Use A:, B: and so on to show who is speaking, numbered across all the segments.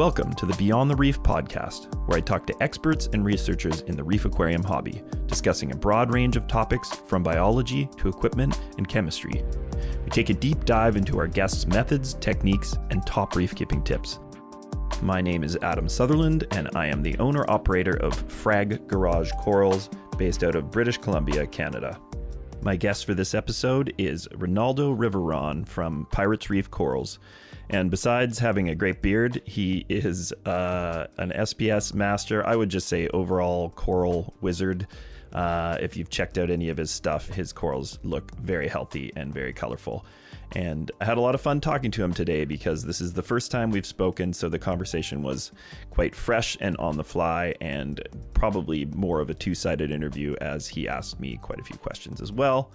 A: Welcome to the Beyond the Reef podcast, where I talk to experts and researchers in the reef aquarium hobby, discussing a broad range of topics from biology to equipment and chemistry. We take a deep dive into our guests' methods, techniques, and top reef keeping tips. My name is Adam Sutherland, and I am the owner operator of Frag Garage Corals, based out of British Columbia, Canada. My guest for this episode is Reinaldo Riveron from Pirates Reef Corals. And besides having a great beard, he is uh, an SPS master. I would just say overall coral wizard. Uh, if you've checked out any of his stuff, his corals look very healthy and very colorful. And I had a lot of fun talking to him today because this is the first time we've spoken, so the conversation was quite fresh and on the fly, and probably more of a two sided interview as he asked me quite a few questions as well.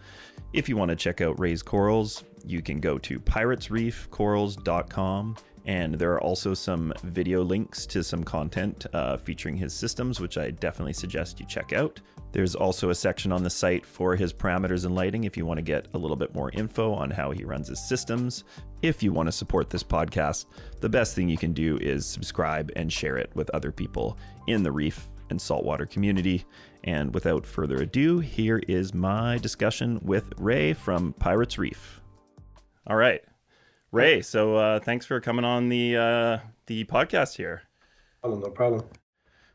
A: If you want to check out Rey's Corals, you can go to piratesreefcorals.com and there are also some video links to some content uh, featuring his systems, which I definitely suggest you check out. There's also a section on the site for his parameters and lighting if you want to get a little bit more info on how he runs his systems. If you want to support this podcast, the best thing you can do is subscribe and share it with other people in the reef and saltwater community. And without further ado, here is my discussion with Rey from Pirates Reef. All right. Rey, so uh, thanks for coming on the uh, the podcast here.
B: Oh, no problem.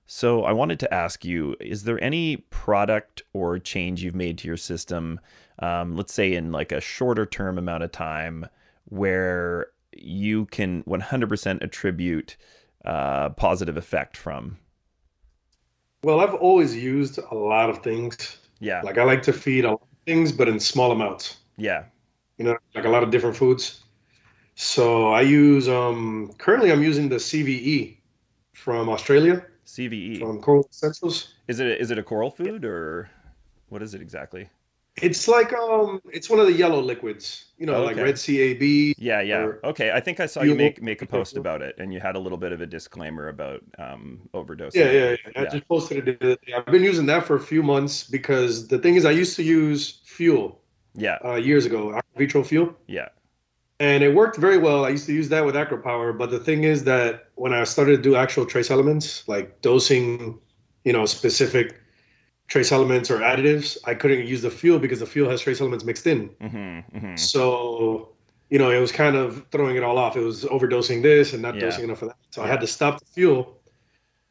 A: So I wanted to ask you: Is there any product or change you've made to your system, um, let's say in like a shorter term amount of time, where you can 100% attribute uh, positive effect from?
B: Well, I've always used a lot of things.
A: Yeah.
B: Like I like to feed a lot of things, but in small amounts.
A: Yeah.
B: You know, like a lot of different foods. So I use um currently I'm using the CVE from Australia.
A: CVE
B: from Coral Essentials.
A: Is it a, is it a coral food or what is it exactly?
B: It's like um it's one of the yellow liquids, you know, okay. like Red CAB.
A: Yeah, yeah. Okay, I think I saw you make make a post about it, and you had a little bit of a disclaimer about um, overdosing.
B: Yeah, yeah, yeah. yeah. I just posted it. I've been using that for a few months because the thing is, I used to use fuel.
A: Yeah.
B: Uh, years ago, Vitro fuel.
A: Yeah
B: and it worked very well. I used to use that with AcroPower, but the thing is that when I started to do actual trace elements, like dosing, you know, specific trace elements or additives, I couldn't use the fuel because the fuel has trace elements mixed in. Mm-hmm, mm-hmm. So, you know, it was kind of throwing it all off. It was overdosing this and not yeah. dosing enough of that. So yeah. I had to stop the fuel.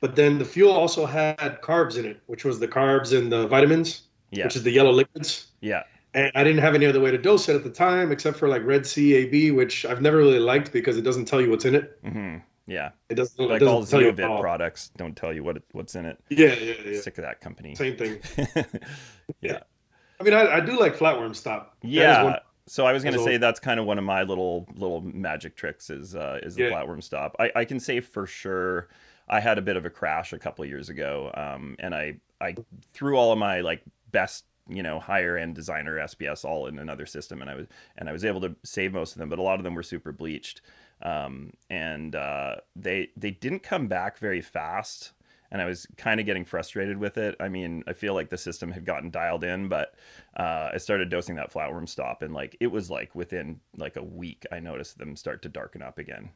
B: But then the fuel also had carbs in it, which was the carbs and the vitamins, yeah. which is the yellow liquids.
A: Yeah
B: and I didn't have any other way to dose it at the time except for like Red CAB, which I've never really liked because it doesn't tell you what's in it.
A: Mm-hmm. Yeah,
B: it doesn't.
A: Like
B: it doesn't
A: all products don't tell you what it, what's in it.
B: Yeah, yeah, yeah.
A: Sick of that company.
B: Same thing.
A: yeah.
B: I mean, I, I do like flatworm stop.
A: Yeah. One, so I was gonna say that's kind of one of my little little magic tricks is uh, is the yeah. flatworm stop. I, I can say for sure. I had a bit of a crash a couple years ago, um, and I I threw all of my like best you know higher end designer SPS all in another system, and I was and I was able to save most of them, but a lot of them were super bleached, um, and uh, they they didn't come back very fast, and I was kind of getting frustrated with it. I mean, I feel like the system had gotten dialed in, but uh, I started dosing that flatworm stop, and like it was like within like a week, I noticed them start to darken up again.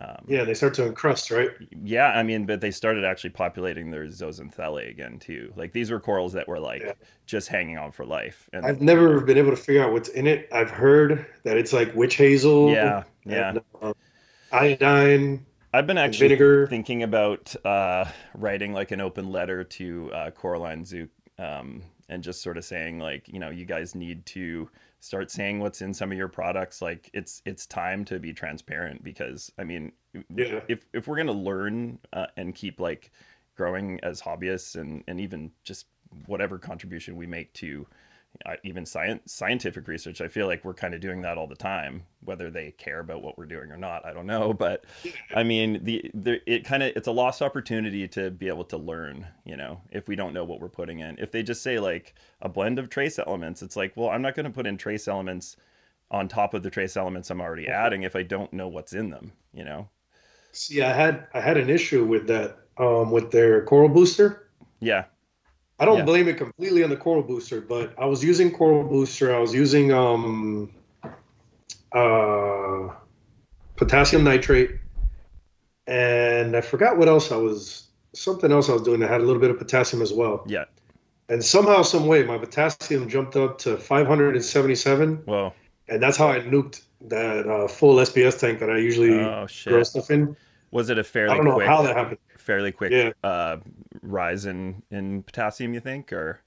B: Um, yeah, they start to encrust, right?
A: Yeah, I mean, but they started actually populating their zooxanthellae again too. Like these were corals that were like yeah. just hanging on for life.
B: And I've never been able to figure out what's in it. I've heard that it's like witch hazel.
A: Yeah, yeah. And,
B: uh, iodine.
A: I've been actually vinegar. thinking about uh, writing like an open letter to uh, Korallen-Zucht um, and just sort of saying like, you know, you guys need to start saying what's in some of your products like it's it's time to be transparent because i mean yeah. if if we're going to learn uh, and keep like growing as hobbyists and and even just whatever contribution we make to uh, even science scientific research i feel like we're kind of doing that all the time. Whether they care about what we're doing or not i don't know but i mean the, the it kind of it's a lost opportunity to be able to learn you know if we don't know what we're putting in. If they just say like a blend of trace elements it's like well i'm not going to put in trace elements on top of the trace elements i'm already adding if i don't know what's in them you know?
B: See i had i had an issue with that um with their coral booster.
A: Yeah
B: I don't yeah. blame it completely on the Coral Booster, but I was using Coral Booster. I was using um, uh, potassium nitrate, and I forgot what else I was. Something else I was doing that had a little bit of potassium as well.
A: Yeah.
B: And somehow, some way, my potassium jumped up to 577.
A: Whoa.
B: And that's how I nuked that uh, full SPS tank that I usually
A: Oh
B: grow stuff in.
A: Was it a fairly I
B: don't know
A: quick,
B: how that happened.
A: fairly quick
B: Yeah.
A: uh, rise in in potassium? You think, or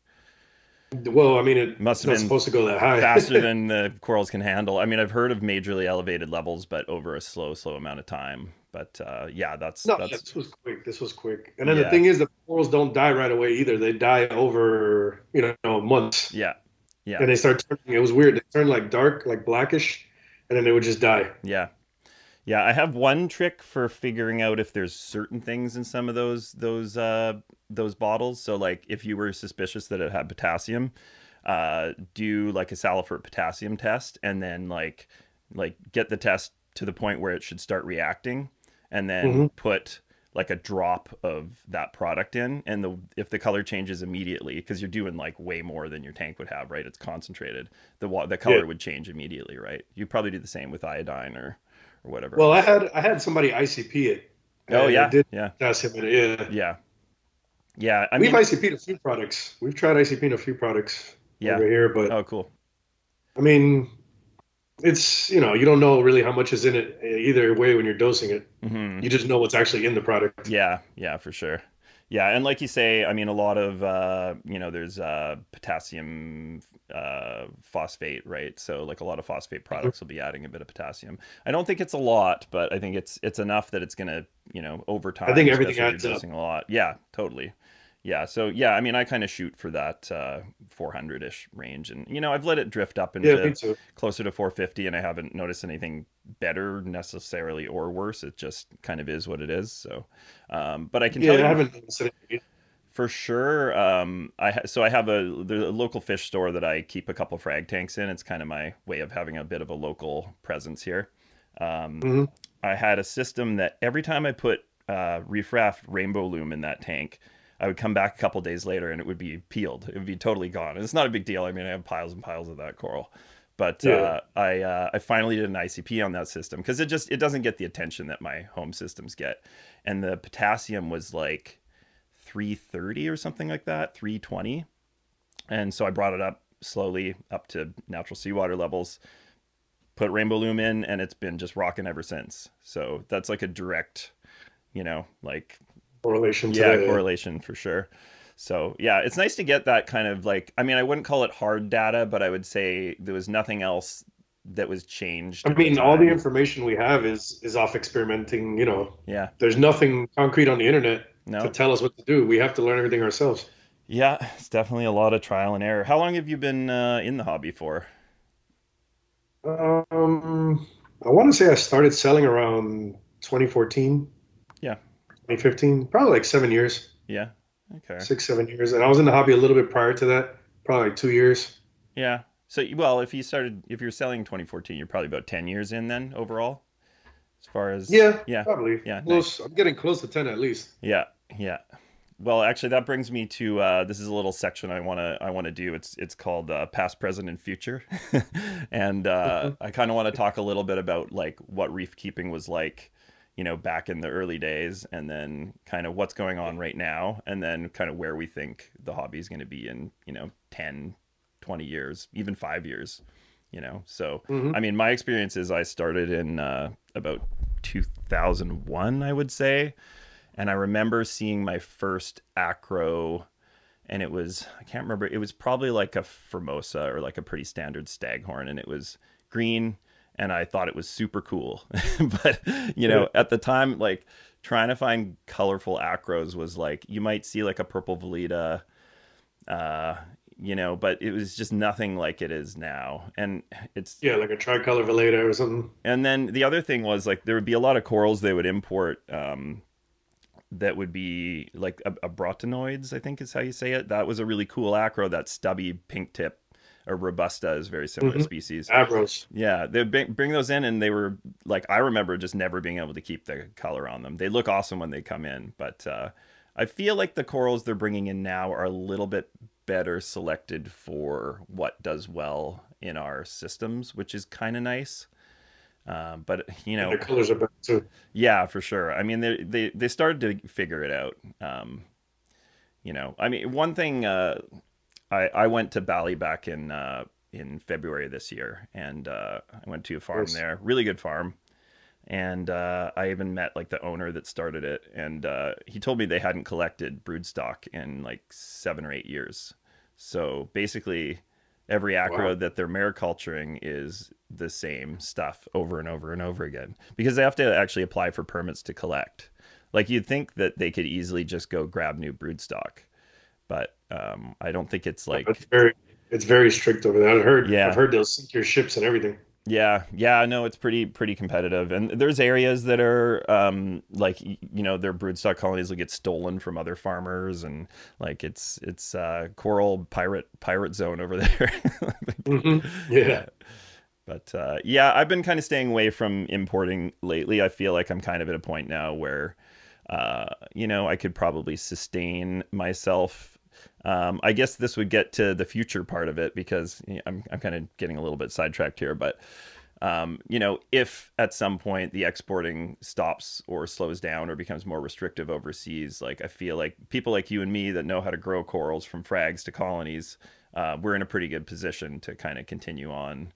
B: Well, I mean, it
A: Must have been
B: supposed to go that high.
A: faster than the corals can handle? I mean, I've heard of majorly elevated levels, but over a slow, slow amount of time. But uh, yeah, that's
B: no,
A: that's
B: this was quick. This was quick. And then
A: Yeah.
B: the thing is, the corals don't die right away either. They die over, you know, months.
A: yeah, yeah.
B: And they start turning. It was weird. They turned like dark, like blackish, and then they would just die.
A: Yeah. Yeah, I have one trick for figuring out if there's certain things in some of those those uh those bottles. So like if you were suspicious that it had potassium, uh do like a Salifert potassium test and then like like get the test to the point where it should start reacting and then
B: Mhm.
A: put like a drop of that product in and the if the color changes immediately because you're doing like way more than your tank would have right it's concentrated the the color
B: Yeah.
A: would change immediately right you probably do the same with iodine or or whatever
B: Well, I had I had somebody ICP it.
A: oh yeah
B: did
A: yeah
B: potassium in it. Yeah.
A: yeah yeah i
B: We've
A: mean
B: ICP'd a few products. We've tried ICP'ing a few products
A: Yeah.
B: over here, but
A: oh cool
B: I mean, it's you know you don't know really how much is in it either way when you're dosing it.
A: hmm
B: You just know what's actually in the product.
A: Yeah, yeah, for sure. Yeah, and like you say, I mean, a lot of uh, you know, there's uh, potassium uh, phosphate, right? So like a lot of phosphate products will be adding a bit of potassium. I don't think it's a lot, but I think it's it's enough that it's gonna, you know, over time.
B: I think everything adds up.
A: a lot. Yeah, totally. Yeah, so yeah, I mean, I kind of shoot for that uh, 400-ish range, and you know, I've let it drift up into
B: Yeah,
A: closer to 450 and i haven't noticed anything better necessarily or worse it just kind of is what it is so um, but i can
B: Yeah,
A: tell you
B: I haven't noticed it.
A: for sure um, i ha- so i have a there's a local fish store that i keep a couple frag tanks in it's kind of my way of having a bit of a local presence here um,
B: Mhm.
A: i had a system that every time i put uh, reef raft rainbow loom in that tank I would come back a couple days later and it would be peeled. It would be totally gone. And it's not a big deal. I mean, I have piles and piles of that coral, but
B: Yeah.
A: uh, I uh, I finally did an ICP on that system because it just it doesn't get the attention that my home systems get, and the potassium was like 330 or something like that, 320, and so I brought it up slowly up to natural seawater levels. Put rainbow loom in, and it's been just rocking ever since. So that's like a direct, you know, like
B: Correlation
A: yeah
B: the,
A: correlation for sure so yeah it's nice to get that kind of like i mean i wouldn't call it hard data but i would say there was nothing else that was changed
B: I
A: at the
B: mean, all the information we have is is off experimenting. You know,
A: yeah
B: there's nothing concrete on the internet to tell us what to do. We have to learn everything ourselves.
A: yeah it's definitely a lot of trial and error how long have you been uh, in the hobby for
B: Um, I want to say I started selling around 2014.
A: Yeah.
B: 2015, probably like seven years,
A: yeah okay
B: six, seven years. And I was in the hobby a little bit prior to that, probably like two years.
A: yeah so well if you started if you're selling 2014 you're probably about 10 years in then overall as far as
B: Yeah,
A: yeah
B: probably.
A: Yeah,
B: Close. I'm getting close to 10 at least.
A: Yeah, yeah. Well, actually, that brings me to uh, this is a little section I want to I want to do. It's it's called uh, past, present, and future, and uh, I kind of want to talk a little bit about like what reef keeping was like, you know, back in the early days, and then kind of what's going on right now, and then kind of where we think the hobby is going to be in you know 10, 20 years, even five years, you know. So
B: Mhm.
A: I mean, my experience is I started in uh, about 2001, I would say. And I remember seeing my first acro, and it was, I can't remember, it was probably like a Formosa or like a pretty standard staghorn, and it was green, and I thought it was super cool. but, you know, at the time, like trying to find colorful acros was like, you might see like a purple valida, uh, you know, but it was just nothing like it is now. And it's,
B: Yeah, like a tricolor valida or something.
A: and then the other thing was like there would be a lot of corals they would import um, that would be like a, abrotanoides, I think is how you say it. That was a really cool acro. That stubby pink tip, or robusta is very similar
B: Mhm.
A: species.
B: Abros.
A: Yeah, they bring, bring those in, and they were like I remember just never being able to keep the color on them. They look awesome when they come in, but uh, I feel like the corals they're bringing in now are a little bit better selected for what does well in our systems, which is kind of nice. Um, but you know,
B: the colors are better too.
A: Yeah, for sure. I mean, they they they started to figure it out. Um, you know, I mean, one thing. Uh, I I went to Bali back in uh, in February this year, and uh, I went to a farm nice. there. Really good farm. And uh, I even met like the owner that started it, and uh, he told me they hadn't collected broodstock in like seven or eight years. So basically, every acro wow. that they're mariculturing is the same stuff over and over and over again because they have to actually apply for permits to collect. Like you'd think that they could easily just go grab new broodstock, but um, I don't think it's like
B: it's very it's very strict over there. I've heard yeah. I've heard they'll sink your ships and everything.
A: Yeah, yeah, no, it's pretty pretty competitive, and there's areas that are um, like you know their broodstock colonies will get stolen from other farmers, and like it's it's uh, coral pirate pirate zone over there.
B: mm-hmm. yeah. yeah.
A: But uh, yeah, I've been kind of staying away from importing lately. I feel like I'm kind of at a point now where, uh, you know, I could probably sustain myself um, I guess this would get to the future part of it because you know, I'm, I'm kind of getting a little bit sidetracked here. But, um, you know, if at some point the exporting stops or slows down or becomes more restrictive overseas, like I feel like people like you and me that know how to grow corals from frags to colonies, uh, we're in a pretty good position to kind of continue on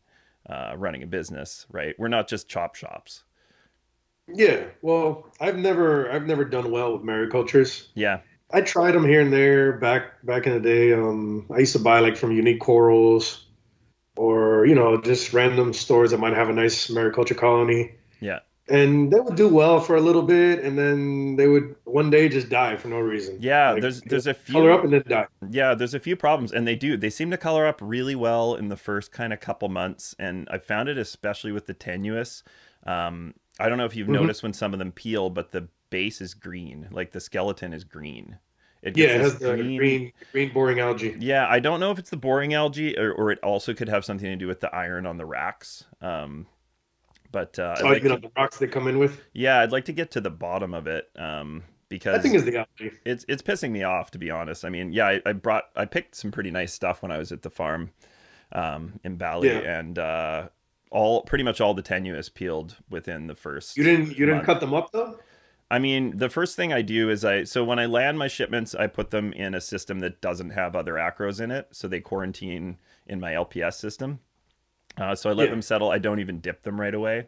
A: uh, running a business, right? We're not just chop shops.
B: Yeah, well, I've never I've never done well with maricultures.
A: Yeah.
B: I tried them here and there back back in the day. Um, I used to buy like from Unique Corals, or you know just random stores that might have a nice mariculture colony.
A: Yeah.
B: And they would do well for a little bit, and then they would one day just die for no reason.
A: Yeah, like, there's there's a few
B: color up and then die.
A: Yeah, there's a few problems, and they do. They seem to color up really well in the first kind of couple months, and I found it especially with the tenuis. Um, I don't know if you've mm-hmm. noticed when some of them peel, but the base is green, like the skeleton is green.
B: It yeah, it has the green, green, green boring algae.
A: Yeah, I don't know if it's the boring algae or, or it also could have something to do with the iron on the racks. Um, but uh,
B: oh, like you know the rocks they come in with.
A: Yeah, I'd like to get to the bottom of it um, because
B: I think it's the algae.
A: It's it's pissing me off to be honest. I mean, yeah, I, I brought I picked some pretty nice stuff when I was at the farm um, in Bali, yeah. and uh, all pretty much all the tenuis peeled within the first.
B: You didn't you didn't cut them up though.
A: I mean, the first thing I do is I so when I land my shipments, I put them in a system that doesn't have other acros in it, so they quarantine in my LPS system. Uh, so I let yeah. them settle. I don't even dip them right away,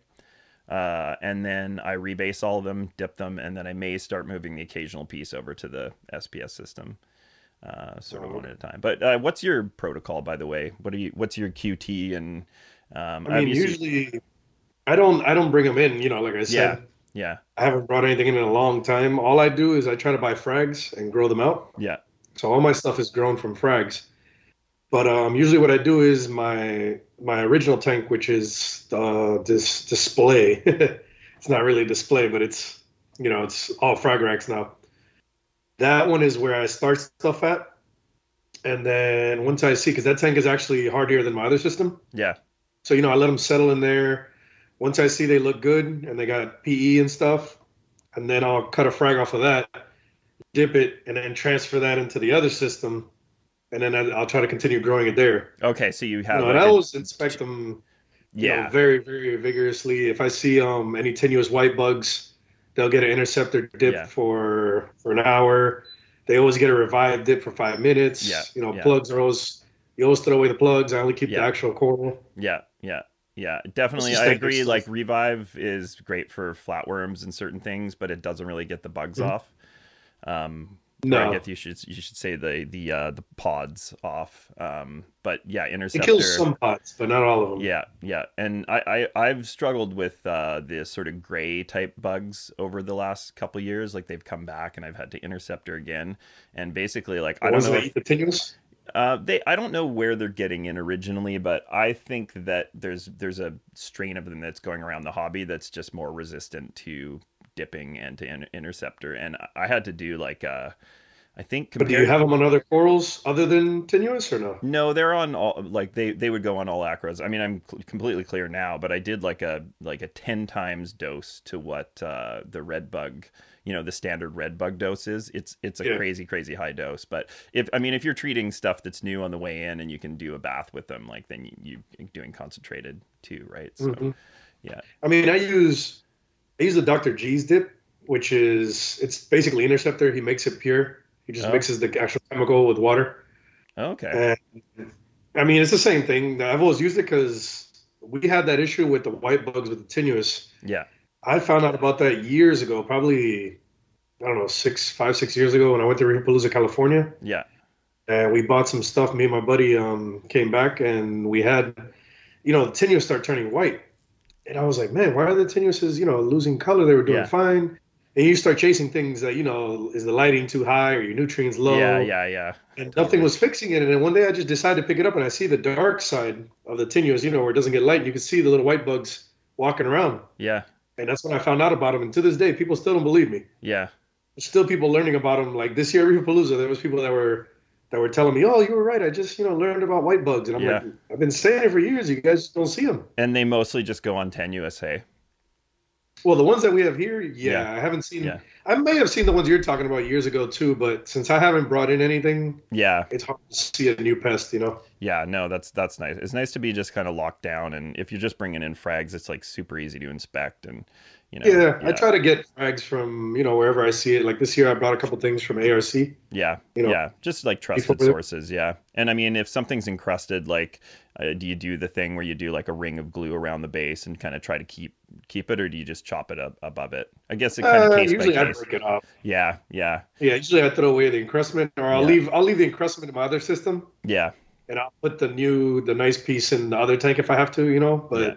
A: uh, and then I rebase all of them, dip them, and then I may start moving the occasional piece over to the SPS system, uh, sort of one at a time. But uh, what's your protocol, by the way? What are you? What's your QT and?
B: Um, I mean, usually, I don't. I don't bring them in. You know, like I said.
A: Yeah yeah.
B: I haven't brought anything in in a long time. All I do is I try to buy frags and grow them out.
A: Yeah.
B: So all my stuff is grown from frags. But um, usually what I do is my my original tank, which is uh, this display. it's not really a display, but it's you know it's all frag racks now. That one is where I start stuff at, and then once I see, because that tank is actually hardier than my other system.
A: Yeah.
B: So you know I let them settle in there once I see they look good and they got PE and stuff, and then I'll cut a frag off of that, dip it, and then transfer that into the other system, and then I'll try to continue growing it there.
A: Okay, so you have.
B: You know, like and I always inspect them. Yeah. Know, very very vigorously. If I see um any tenuis white bugs, they'll get an interceptor dip yeah. for for an hour. They always get a revived dip for five minutes.
A: Yeah.
B: You know,
A: yeah.
B: plugs are always you always throw away the plugs. I only keep yeah. the actual coral.
A: Yeah, yeah. Yeah, definitely. I agree. Like revive is great for flatworms and certain things, but it doesn't really get the bugs mm-hmm. off. Um, no, I guess you should you should say the the uh, the pods off. Um, but yeah, interceptor.
B: It kills some pods, but not all of them.
A: Yeah, yeah, and I, I I've struggled with uh, the sort of gray type bugs over the last couple years. Like they've come back, and I've had to interceptor again. And basically, like I don't know.
B: If, the tenuis?
A: Uh, they I don't know where they're getting in originally, but I think that there's there's a strain of them that's going around the hobby that's just more resistant to dipping and to in- interceptor. And I had to do like uh, I think.
B: But do you have them on other corals other than tenuis or no?
A: No, they're on all like they they would go on all acros. I mean, I'm cl- completely clear now, but I did like a like a ten times dose to what uh, the red bug you know the standard red bug dose is it's it's a yeah. crazy crazy high dose but if i mean if you're treating stuff that's new on the way in and you can do a bath with them like then you, you doing concentrated too right so
B: mm-hmm.
A: Yeah.
B: I mean, I use I use the Dr. G's dip, which is it's basically interceptor. He makes it pure. He just
A: Oh.
B: mixes the actual chemical with water.
A: Okay.
B: And I mean, it's the same thing. I've always used it because we had that issue with the white bugs with the tenuis.
A: Yeah.
B: I found out about that years ago, probably I don't know, six, five, six years ago when I went to Palooza, California.
A: Yeah.
B: And we bought some stuff. Me and my buddy um, came back and we had, you know, the tenuis start turning white. And I was like, man, why are the tenuises, you know, losing color? They were doing
A: Yeah.
B: fine. And you start chasing things that, you know, is the lighting too high or your nutrients low?
A: Yeah. Yeah. Yeah.
B: And nothing was fixing it. And then one day I just decided to pick it up and I see the dark side of the tenuis, you know, where it doesn't get light. And you can see the little white bugs walking around.
A: Yeah.
B: And that's when I found out about them. And to this day, people still don't believe me.
A: Yeah.
B: There's still people learning about them. Like this year at Palooza, there was people that were that were telling me, "Oh, you were right. I just you know learned about white bugs." And I'm
A: Yeah.
B: like, "I've been saying it for years. You guys don't see them."
A: And they mostly just go on tenuis, hey?
B: Well, the ones that we have here, yeah,
A: Yeah.
B: I haven't seen.
A: Yeah.
B: I may have seen the ones you're talking about years ago too, but since I haven't brought in anything,
A: Yeah.
B: it's hard to see a new pest. You know.
A: Yeah, no, that's that's nice. It's nice to be just kind of locked down, and if you're just bringing in frags, it's like super easy to inspect, and you know.
B: Yeah, I try to get frags from you know wherever I see it. Like this year, I brought a couple things from ARC.
A: Yeah,
B: you know,
A: yeah, just like trusted sources. Yeah, and I mean, if something's encrusted, like, uh, do you do the thing where you do like a ring of glue around the base and kind of try to keep keep it, or do you just chop it up above it? I guess it kind of
B: Uh,
A: case
B: usually
A: by
B: I break it off.
A: Yeah, yeah,
B: Yeah, usually I throw away the encrustment, or I'll
A: Yeah.
B: leave I'll leave the encrustment in my other system.
A: yeah,
B: and I'll put the new, the nice piece in the other tank if I have to, you know. But
A: Yeah.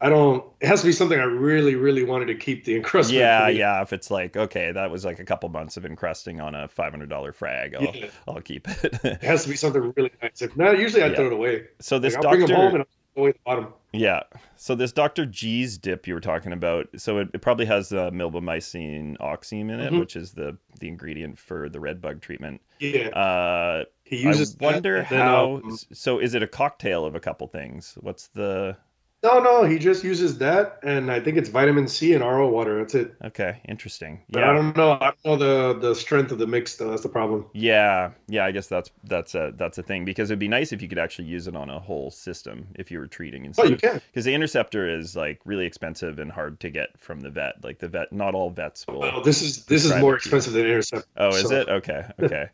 B: I don't. It has to be something I really, really wanted to keep the encrustment.
A: yeah, yeah. If it's like okay, that was like a couple months of encrusting on a five hundred dollar frag, I'll
B: Yeah.
A: I'll keep it.
B: It has to be something really nice. If not, usually I
A: Yeah.
B: throw it away.
A: so this
B: Like, I'll bring them home
A: doctor,
B: and I'll throw away the bottom.
A: yeah. So this Dr. G's dip you were talking about, so it, it probably has the milbemycin oxime in it,
B: Mhm.
A: which is the the ingredient for the red bug treatment.
B: Yeah,
A: Uh,
B: he uses.
A: I wonder
B: and then,
A: how.
B: um,
A: so is it a cocktail of a couple things? What's the?
B: No, no, he just uses that, and I think it's vitamin C and RO water. That's it.
A: Okay, interesting.
B: But I don't know. I don't know the the strength of the mix. Though that's the problem.
A: yeah, yeah. I guess that's that's a that's a thing because it'd be nice if you could actually use it on a whole system if you were treating
B: Oh,
A: instead
B: you can.
A: because the interceptor is like really expensive and hard to get from the vet. Like the vet, not all vets will.
B: Well, this is this is more
A: it to you.
B: expensive than intercept.
A: oh, is
B: so-
A: it? Okay, okay.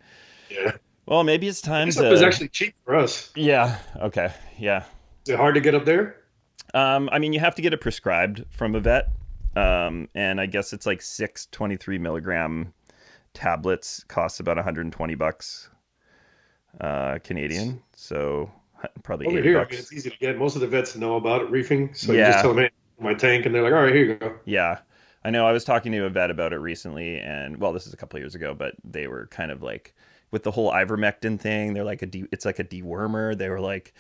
B: Yeah,
A: well, maybe it's time
B: intercept
A: to.
B: is actually cheap for us.
A: Yeah. Okay. Yeah.
B: Is it hard to get up there?
A: Um, I mean, you have to get it prescribed from a vet. Um, and I guess it's like six 23 milligram tablets costs about 120 bucks uh, Canadian. So probably
B: Over
A: 80
B: here, I mean, it's easy to get. Most of the vets know about it reefing, so you just tell them, "Hey, my tank," and they're like, "All right, here you go."
A: Yeah. I know I was talking to a vet about it recently and well, this is a couple of years ago, but they were kind of like with the whole ivermectin thing, they're like a de- it's like a dewormer. They were like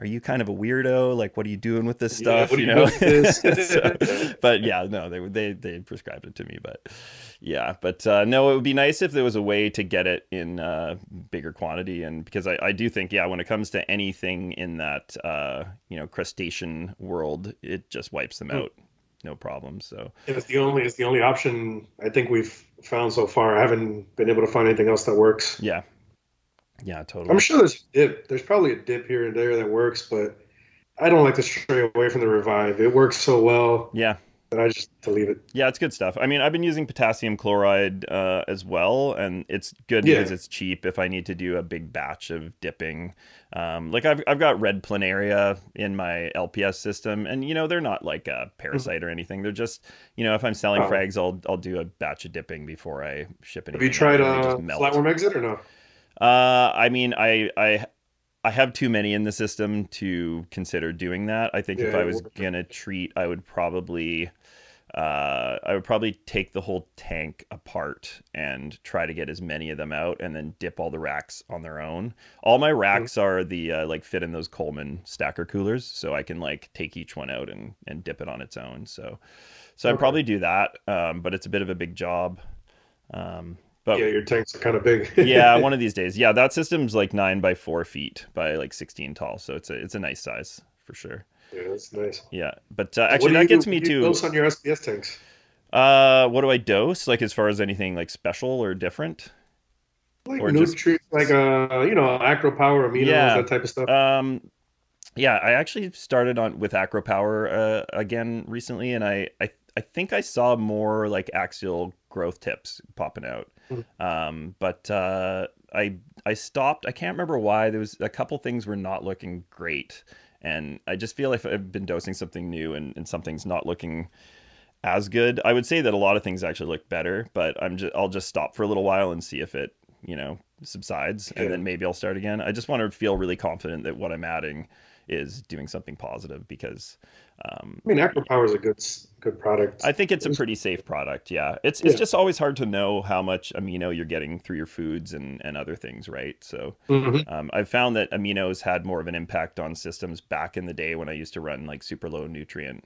A: are you kind of a weirdo? Like, what are you doing with this stuff?
B: are
A: you
B: you
A: know. So- but yeah, no, they they they prescribed it to me. But yeah, but uh, no, it would be nice if there was a way to get it in uh, bigger quantity, and because I, I do think yeah, when it comes to anything in that uh, you know crustacean world, it just wipes them
B: Hmm.
A: out, no problem. So
B: it's the only it's the only option I think we've found so far. I haven't been able to find anything else that works.
A: yeah, yeah, totally.
B: I'm sure there's dip. There's probably a dip here and there that works, but I don't like to stray away from the revive. It works so well
A: Yeah,
B: that I just to leave it.
A: Yeah, it's good stuff. I mean, I've been using potassium chloride uh, as well, and it's good
B: Yeah.
A: because it's cheap. If I need to do a big batch of dipping, um, like I've I've got red planaria in my LPS system, and you know they're not like a parasite or anything. They're just you know if I'm selling
B: Oh.
A: frags, I'll I'll do a batch of dipping before I ship
B: Have you tried
A: they
B: uh, flatworm exit or no?
A: Uh, I mean, I I I have too many in the system to consider doing that. I think if I was gonna treat, I would probably uh, I would probably take the whole tank apart and try to get as many of them out, and then dip all the racks on their own. All my racks are the uh, like fit in those Coleman stacker coolers, so I can like take each one out and and dip it on its own. So, so I'd probably do that, um, but it's a bit of a big job. Um, but
B: Yeah, your tanks are kind of big.
A: yeah, one of these days. Yeah, that system's like nine by four feet by like sixteen tall, so it's a it's a nice size for sure.
B: yeah, that's nice.
A: Yeah, but uh, actually that gets me
B: do you
A: to
B: dose on your SPS tanks.
A: uh, what do I dose? Like as far as anything like special or different?
B: Like
A: Or just-
B: like uh, you know, acro power, amino,
A: Yeah.
B: that type of stuff.
A: Um, yeah, I actually started on with AcroPower uh, again recently, and I, I I think I saw more like axial growth tips popping out. Um, but uh, I I stopped. I can't remember why. There was a couple things were not looking great, and I just feel like I've been dosing something new and, and something's not looking as good. I would say that a lot of things actually look better, but I'm just I'll just stop for a little while and see if it you know subsides, yeah. and then maybe I'll start again. I just want to feel really confident that what I'm adding is doing something positive because
B: um, I mean AcroPower is a good good product.
A: I think it's a pretty safe product. Yeah, it's it's yeah. just always hard to know how much amino you're getting through your foods and and other things, right? So mm-hmm. um, I've found that aminos had more of an impact on systems back in the day when I used to run like super low nutrient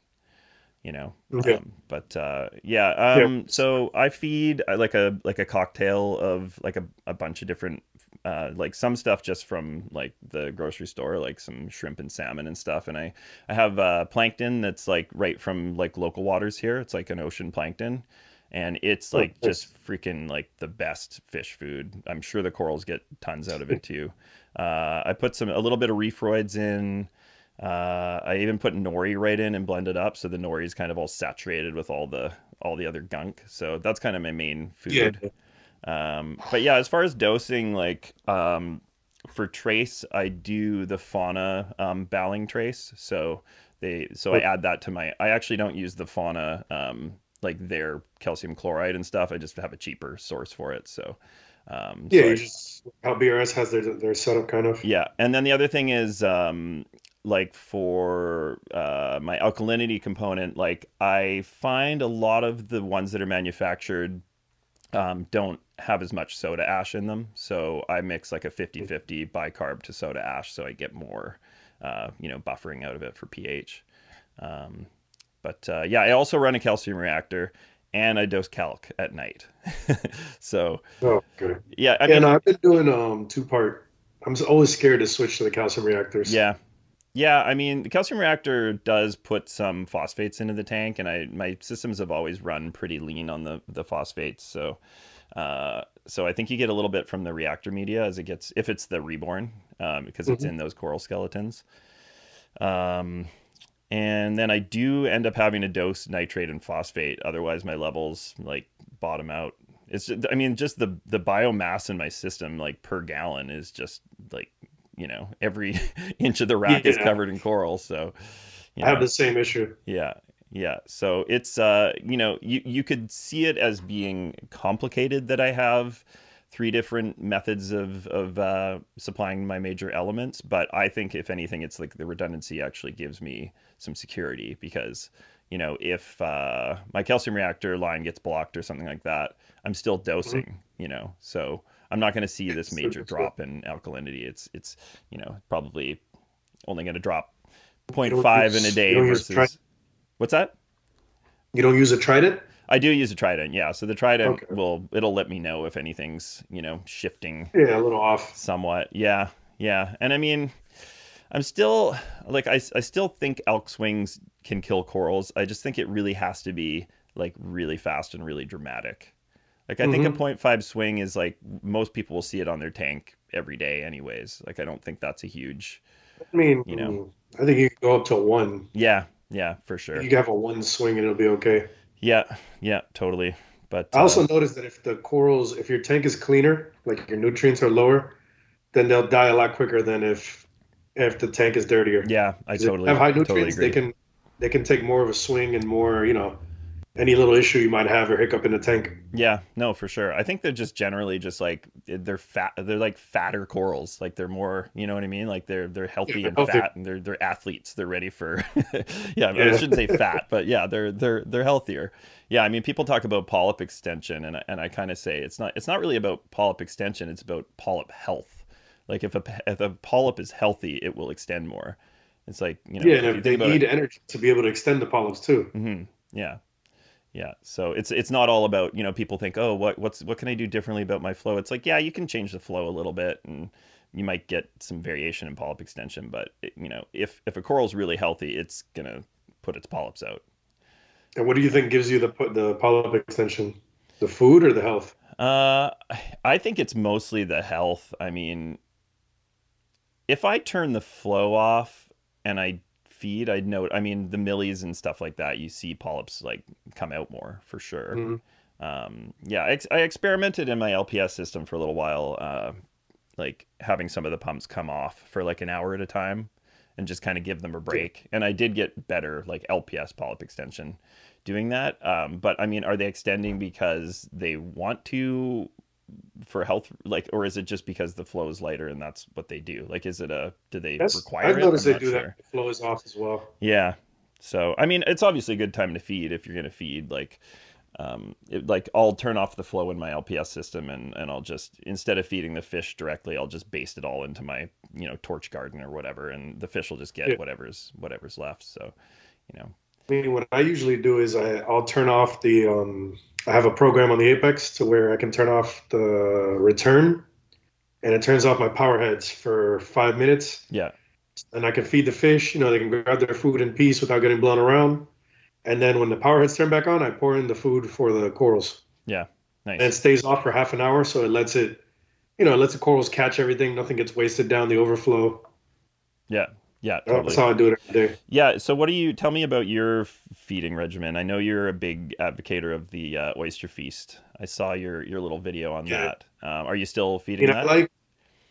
A: you know um, but uh, yeah um, yeah so i feed uh, like a like a cocktail of like a, a bunch of different uh, like some stuff just from like the grocery store, like some shrimp and salmon and stuff. And I, I have uh, plankton that's like right from like local waters here. It's like an ocean plankton, and it's oh, like just freaking like the best fish food. I'm sure the corals get tons out of it too. Uh, I put some a little bit of reefroids in. Uh, I even put nori right in and blend it up, so the nori is kind of all saturated with all the all the other gunk. So that's kind of my main food. Yeah. Um, but yeah, as far as dosing, like um, for trace, I do the fauna um, Balling trace. So they so I add that to my. I actually don't use the fauna um, like their calcium chloride and stuff. I just have a cheaper source for it. So.
B: Um, yeah, so I, just how BRS has their their setup kind of.
A: Yeah, and then the other thing is um, like for uh, my alkalinity component, like I find a lot of the ones that are manufactured um, don't have as much soda ash in them. So I mix like a 50 50 bicarb to soda ash so I get more, uh, you know, buffering out of it for pH. Um, but uh, yeah, I also run a calcium reactor and I dose calc at night. so,
B: oh, good.
A: Yeah.
B: I mean, and I've been doing um, two part. I'm always scared to switch to the calcium reactors.
A: Yeah. Yeah, I mean, the calcium reactor does put some phosphates into the tank, and I my systems have always run pretty lean on the the phosphates. So, uh, so I think you get a little bit from the reactor media as it gets if it's the reborn um, because mm-hmm. it's in those coral skeletons. Um, and then I do end up having to dose nitrate and phosphate, otherwise my levels like bottom out. It's just, I mean, just the the biomass in my system like per gallon is just like you know every inch of the rack yeah. is covered in coral so
B: you know, i have the same issue
A: yeah yeah so it's uh you know you you could see it as being complicated that i have three different methods of of uh, supplying my major elements but i think if anything it's like the redundancy actually gives me some security because you know if uh, my calcium reactor line gets blocked or something like that i'm still dosing mm-hmm. you know so I'm not going to see this major drop in alkalinity. It's it's you know probably only going to drop 0.5 in a day versus what's that?
B: You don't use a trident?
A: I do use a trident, yeah. So the trident okay. will it'll let me know if anything's you know shifting.
B: Yeah, a little off.
A: Somewhat, yeah, yeah. And I mean, I'm still like I I still think alk swings can kill corals. I just think it really has to be like really fast and really dramatic. Like I mm-hmm. think a mm-hmm. 0.5 swing is like most people will see it on their tank every day anyways. Like I don't think that's a huge
B: I mean, you know. I think you can go up to 1.
A: Yeah. Yeah, for sure.
B: You can have a 1 swing and it'll be okay.
A: Yeah. Yeah, totally. But
B: I also uh, noticed that if the corals if your tank is cleaner, like your nutrients are lower, then they'll die a lot quicker than if if the tank is dirtier.
A: Yeah, I totally
B: have high nutrients. Totally they can they can take more of a swing and more, you know, any little issue you might have or hiccup in the tank.
A: Yeah, no, for sure. I think they're just generally just like they're fat. They're like fatter corals. Like they're more, you know what I mean? Like they're they're healthy yeah, and healthy. fat, and they're they're athletes. They're ready for. yeah, yeah, I shouldn't say fat, but yeah, they're they're they're healthier. Yeah, I mean, people talk about polyp extension, and and I kind of say it's not it's not really about polyp extension. It's about polyp health. Like if a if a polyp is healthy, it will extend more. It's like you know,
B: yeah, and they need it, energy to be able to extend the polyps too.
A: Mm-hmm. Yeah, yeah so it's it's not all about you know people think oh what what's what can i do differently about my flow? It's like yeah you can change the flow a little bit and you might get some variation in polyp extension but it, you know if if a coral's really healthy it's gonna put its polyps out.
B: And what do you think gives you the the polyp extension? The food or the health?
A: Uh i think it's mostly the health. I mean if i turn the flow off and I feed, I note. I mean, the millies and stuff like that, you see polyps like come out more for sure.
B: Mhm.
A: Um, yeah, I, ex- I experimented in my LPS system for a little while, uh, like having some of the pumps come off for like an hour at a time, and just kind of give them a break. And I did get better, like LPS polyp extension, doing that. Um, but I mean, are they extending because they want to? For health like or is it just because the flow is lighter and that's what they do like is it a do they
B: That's,
A: require
B: I've noticed they do
A: sure.
B: that. The flow is off as well.
A: Yeah. So, I mean, it's obviously a good time to feed if you're going to feed. Like, um, it, like I'll turn off the flow in my LPS system, and and I'll just instead of feeding the fish directly, I'll just baste it all into my you know torch garden or whatever, and the fish will just get
B: Yeah.
A: whatever's whatever's left. So, you know,
B: mean, what I usually do is I, I'll turn off the. Um, I have a program on the Apex to where I can turn off the return, and it turns off my power heads for five minutes,
A: yeah,
B: and I can feed the fish. You know, they can grab their food in peace without getting blown around. And then when the power heads turn back on, I pour in the food for the corals,
A: yeah, nice.
B: and it stays off for half an hour, so it lets it, you know, it lets the corals catch everything. Nothing gets wasted down the overflow.
A: yeah, yeah, totally.
B: That's how I do it every day.
A: Yeah. So, what do you tell me about your feeding regimen? I know you're a big advocator of the uh, oyster feast. I saw your your little video on
B: Yeah.
A: that. Um, are you still feeding
B: You know,
A: that?
B: like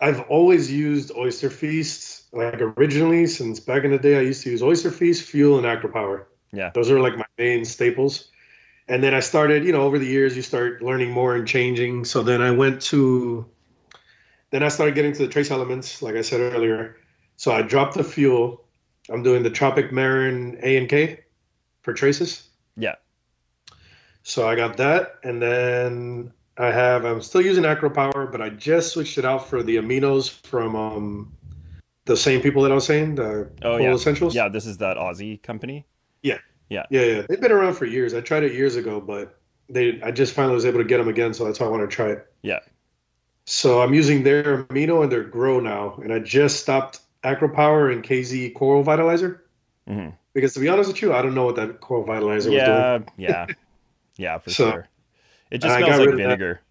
B: I've always used Oyster Feast. Like originally, since back in the day, I used to use Oyster Feast, Fuel, and Acropower.
A: Yeah.
B: Those are like my main staples. And then I started, you know, over the years, you start learning more and changing. So then I went to, then I started getting to the trace elements, like I said earlier. So I dropped the fuel. I'm doing the Tropic Marin A and K for traces.
A: Yeah.
B: So I got that, and then I have. I'm still using Acropower, but I just switched it out for the aminos from um, the same people that I was saying, the
A: Oh, yeah.
B: Essentials.
A: Yeah, this is that Aussie company.
B: Yeah. Yeah. Yeah, yeah. They've been around for years. I tried it years ago, but they. I just finally was able to get them again, so that's why I want to try it.
A: Yeah.
B: So I'm using their amino and their grow now, and I just stopped Acropower and KZ Coral Vitalizer
A: hmm
B: because to be honest with you, I don't know what that Coral Vitalizer was doing.
A: Yeah, yeah, yeah, for
B: So-
A: sure. It just smells like
B: rid of that.
A: vinegar.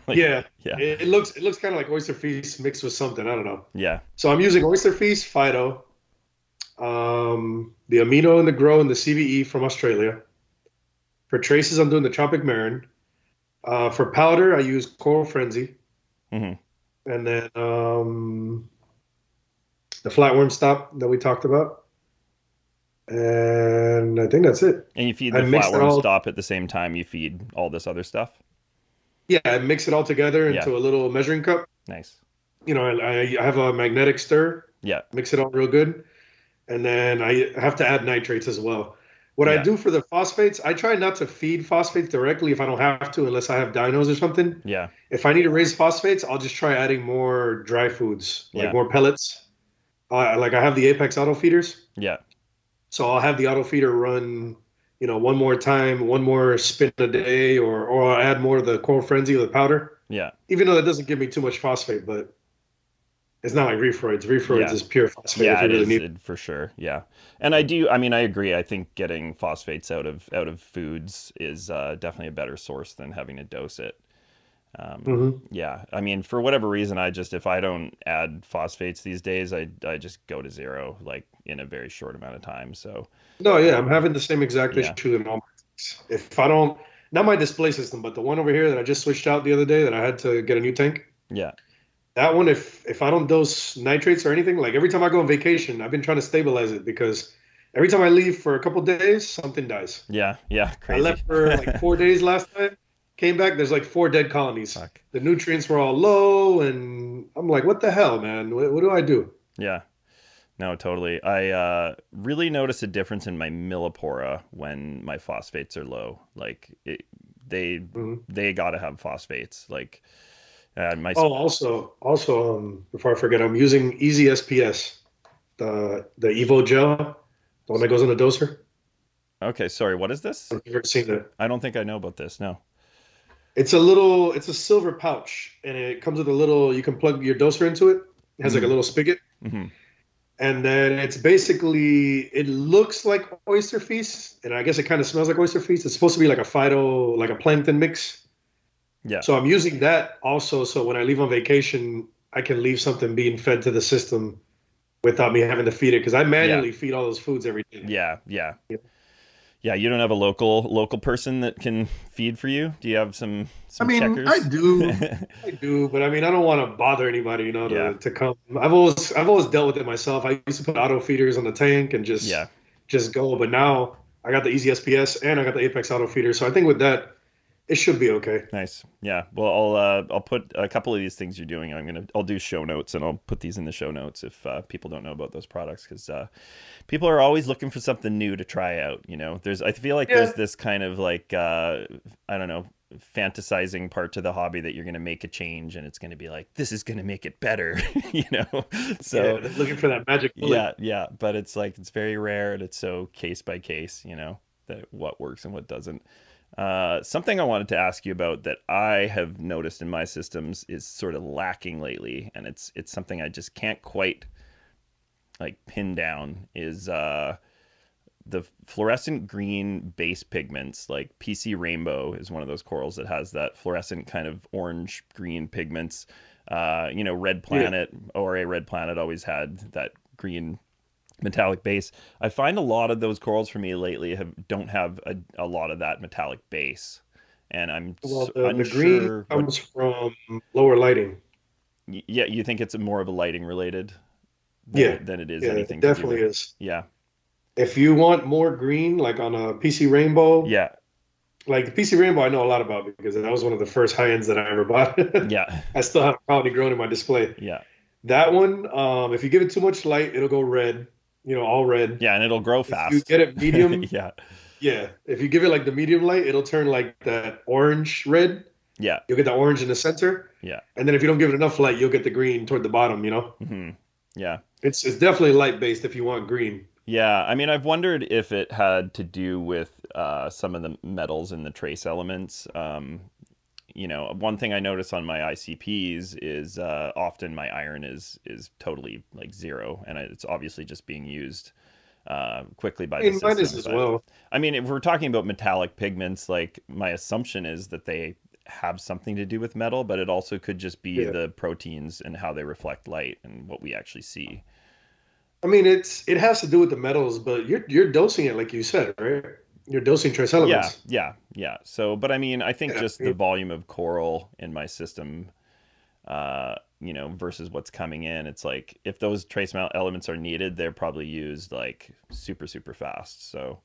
A: Like,
B: yeah,
A: yeah,
B: It, it looks it looks kind of like Oyster Feast mixed with something. I don't know.
A: yeah,
B: So I'm using Oyster Feast, phyto, um, the Amino and the Grow and the CVE from Australia. For traces, I'm doing the Tropic Marin. Uh, for powder, I use Coral Frenzy.
A: hmm
B: And then um, the Flatworm Stop that we talked about. And I think that's it.
A: And you feed the
B: it
A: flatworm stop at the same time you feed all this other stuff.
B: Yeah, I mix it all together
A: Yeah.
B: into a little measuring cup.
A: Nice.
B: You know, I, I have a magnetic stir.
A: Yeah.
B: mix it all real good. And then I have to add nitrates as well. What
A: Yeah.
B: I do for the phosphates, I try not to feed phosphates directly if I don't have to, unless I have dinos or something.
A: Yeah.
B: If I need to raise phosphates, I'll just try adding more dry foods, like
A: Yeah.
B: more pellets. Uh, like I have the Apex auto feeders,
A: Yeah.
B: so I'll have the auto feeder run, you know, one more time, one more spin a day, or or I'll add more of the coral frenzy or the powder.
A: Yeah.
B: Even though that doesn't give me too much phosphate, but it's not like Reefroids. Reefroids
A: Yeah.
B: is pure phosphate.
A: Yeah,
B: if you
A: it
B: really
A: is
B: need
A: it, for sure. Yeah, and I do. I mean, I agree. I think getting phosphates out of out of foods is uh, definitely a better source than having to dose it. Um,
B: Mhm.
A: Yeah, I mean, for whatever reason, I just if I don't add phosphates these days, I I just go to zero like in a very short amount of time. So
B: No, yeah, I'm having the same exact
A: Yeah.
B: issue in all my. If I don't, not my display system, but the one over here that I just switched out the other day that I had to get a new tank.
A: yeah,
B: That one, if if I don't dose nitrates or anything, like every time I go on vacation, I've been trying to stabilize it because every time I leave for a couple days, something dies.
A: yeah, yeah, crazy.
B: I left for like four days last time. Came back, there's like four dead colonies.
A: Fuck.
B: The nutrients were all low, and I'm like, what the hell, man? What, what do I do?
A: Yeah. No, totally. I uh, really notice a difference in my millepora when my phosphates are low. Like it, they
B: Mhm.
A: they got to have phosphates. Like and my
B: Oh, also, also, um, before I forget, I'm using Easy SPS, the the Evo gel, the one that goes in the doser.
A: okay, sorry. What is this?
B: I've never seen that.
A: I don't think I know about this. No.
B: It's a little, it's a silver pouch, and it comes with a little. You can plug your doser into it. It has like a
A: Mhm.
B: little spigot,
A: hmm
B: and then it's basically it looks like oyster feast, and I guess it kind of smells like oyster feast. It's supposed to be like a phyto, like a plankton mix.
A: Yeah.
B: So I'm using that also. So when I leave on vacation, I can leave something being fed to the system without me having to feed it because I manually yeah. feed all those foods every day.
A: Yeah, yeah, yeah. Yeah, you don't have a local local person that can feed for you. Do you have some? some
B: I mean,
A: checkers?
B: I do, I do, but I mean, I don't want to bother anybody, you know, to, yeah. to come. I've always I've always dealt with it myself. I used to put auto feeders on the tank and just yeah. just go, but now I got the Easy SPS and I got the Apex auto feeder, so I think with that it should be okay.
A: Nice. Yeah. Well, I'll uh, I'll put a couple of these things you're doing. I'm gonna I'll do show notes and I'll put these in the show notes if uh, people don't know about those products because uh, people are always looking for something new to try out. You know, there's I feel like yeah. there's this kind of like uh, I don't know fantasizing part to the hobby that you're going to make a change and it's going to be like this is going to make it better you know so
B: yeah, looking for that magic bullet.
A: yeah yeah but it's like it's very rare and it's so case by case you know that what works and what doesn't uh, something I wanted to ask you about that I have noticed in my systems is sort of lacking lately, and it's it's something I just can't quite like pin down. Is uh, the fluorescent green base pigments like PC Rainbow is one of those corals that has that fluorescent kind of orange green pigments. Uh, you know, Red Planet yeah. or a Red Planet always had that green metallic base. I find a lot of those corals for me lately have don't have a, a lot of that metallic base, and I'm
B: well. The, the green comes what, from lower lighting.
A: Yeah, you think it's more of a lighting related?
B: Than, yeah,
A: than it is
B: yeah,
A: anything.
B: It definitely is.
A: Yeah.
B: If you want more green, like on a PC Rainbow,
A: yeah,
B: like the PC Rainbow, I know a lot about because that was one of the first high ends that I ever bought.
A: yeah,
B: I still have colony grown in my display.
A: Yeah,
B: that one, um, if you give it too much light, it'll go red you know, all red.
A: Yeah, and it'll grow fast.
B: If you get it medium.
A: yeah.
B: Yeah. If you give it like the medium light, it'll turn like that orange red.
A: Yeah.
B: You'll get the orange in the center.
A: Yeah.
B: And then if you don't give it enough light, you'll get the green toward the bottom, you know?
A: Mm-hmm. Yeah.
B: It's it's definitely light based if you want green.
A: Yeah, I mean, I've wondered if it had to do with uh, some of the metals in the trace elements. Um, you know, one thing I notice on my ICPs is uh, often my iron is is totally like zero, and it's obviously just being used uh, quickly by the
B: system. as but, well.
A: I mean, if we're talking about metallic pigments, like my assumption is that they have something to do with metal, but it also could just be yeah. the proteins and how they reflect light and what we actually see.
B: I mean, it's it has to do with the metals, but you're you're dosing it like you said, right? You're dosing trace elements.
A: Yeah, yeah, yeah. So, but I mean, I think yeah, just the volume of coral in my system, uh, you know, versus what's coming in, it's like if those trace elements are needed, they're probably used like super, super fast. So,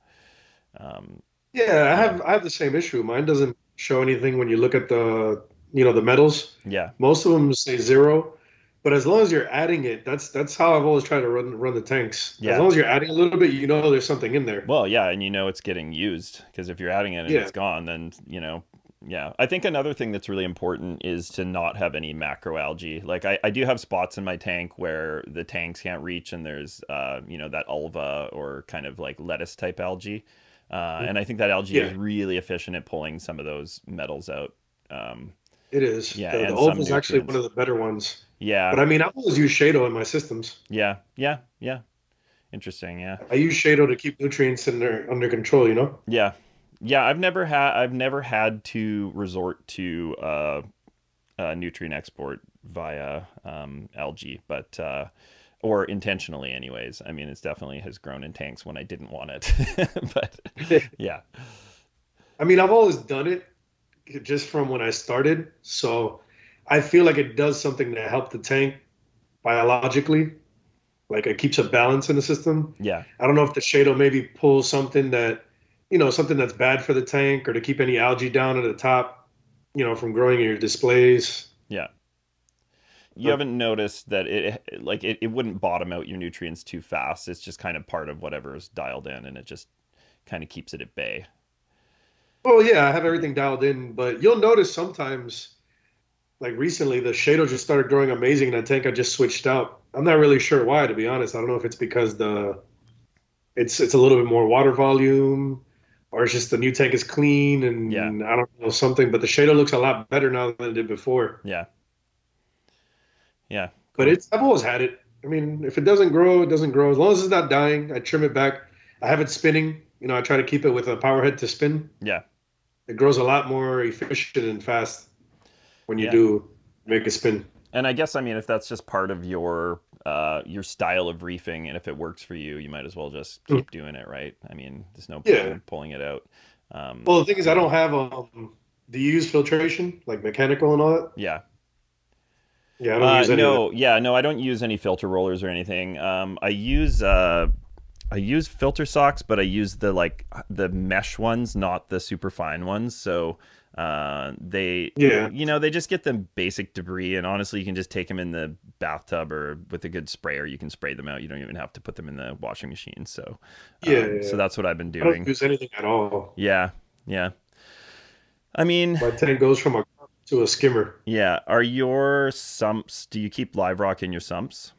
A: um,
B: yeah, I have I have the same issue. Mine doesn't show anything when you look at the you know the metals.
A: Yeah,
B: most of them say zero. But as long as you're adding it, that's that's how I've always tried to run run the tanks. Yeah. As long as you're adding a little bit, you know there's something in there.
A: Well, yeah, and you know it's getting used because if you're adding it and yeah. it's gone, then you know, yeah. I think another thing that's really important is to not have any macro algae. Like I, I do have spots in my tank where the tangs can't reach, and there's uh, you know that ulva or kind of like lettuce type algae, uh, mm-hmm. and I think that algae yeah. is really efficient at pulling some of those metals out. Um,
B: it is. Yeah, the, the is actually one of the better ones.
A: Yeah.
B: But I mean, I always use Chaeto in my systems.
A: Yeah, yeah, yeah. Interesting. Yeah.
B: I use Chaeto to keep nutrients under under control. You know.
A: Yeah, yeah. I've never had I've never had to resort to uh, uh, nutrient export via um, algae, but. Uh, or intentionally anyways i mean it's definitely has grown in tanks when i didn't want it but yeah
B: i mean i've always done it just from when i started so I feel like it does something to help the tank biologically. Like it keeps a balance in the system.
A: Yeah.
B: I don't know if the Chaeto maybe pulls something that, you know, something that's bad for the tank or to keep any algae down at the top, you know, from growing in your displays.
A: Yeah. You but, haven't noticed that it like it, it wouldn't bottom out your nutrients too fast. It's just kind of part of whatever is dialed in and it just kind of keeps it at bay.
B: Oh yeah, I have everything dialed in, but you'll notice sometimes like recently the Chaeto just started growing amazing and I think I just switched out. I'm not really sure why to be honest. I don't know if it's because the it's it's a little bit more water volume or it's just the new tank is clean and yeah. I don't know something, but the Chaeto looks a lot better now than it did before.
A: Yeah. Yeah. Cool.
B: But it's I've always had it. I mean, if it doesn't grow, it doesn't grow. As long as it's not dying, I trim it back. I have it spinning. You know, I try to keep it with a power head to spin.
A: Yeah.
B: It grows a lot more efficient and fast when you yeah. do make a spin.
A: And I guess I mean if that's just part of your uh, your style of reefing, and if it works for you, you might as well just keep doing it, right? I mean, there's no point
B: Yeah.
A: in pulling it out. Um,
B: Well, the thing is, I don't have um. Do you use filtration, like mechanical and all that?
A: yeah.
B: Yeah, I don't
A: Uh,
B: use any
A: no, yeah, no, I don't use any filter rollers or anything. Um, I use uh, I use filter socks, but I use the like the mesh ones, not the super fine ones. So uh, they,
B: Yeah.
A: you know, they just get the basic debris, and honestly, you can just take them in the bathtub or with a good sprayer, you can spray them out. You don't even have to put them in the washing machine. So um,
B: Yeah, yeah,
A: so that's what I've been
B: that. I don't
A: doing.
B: use anything at all.
A: Yeah, yeah. I mean,
B: My tank goes from a to a skimmer.
A: yeah. Are your sumps? Do you keep live rock in your sumps?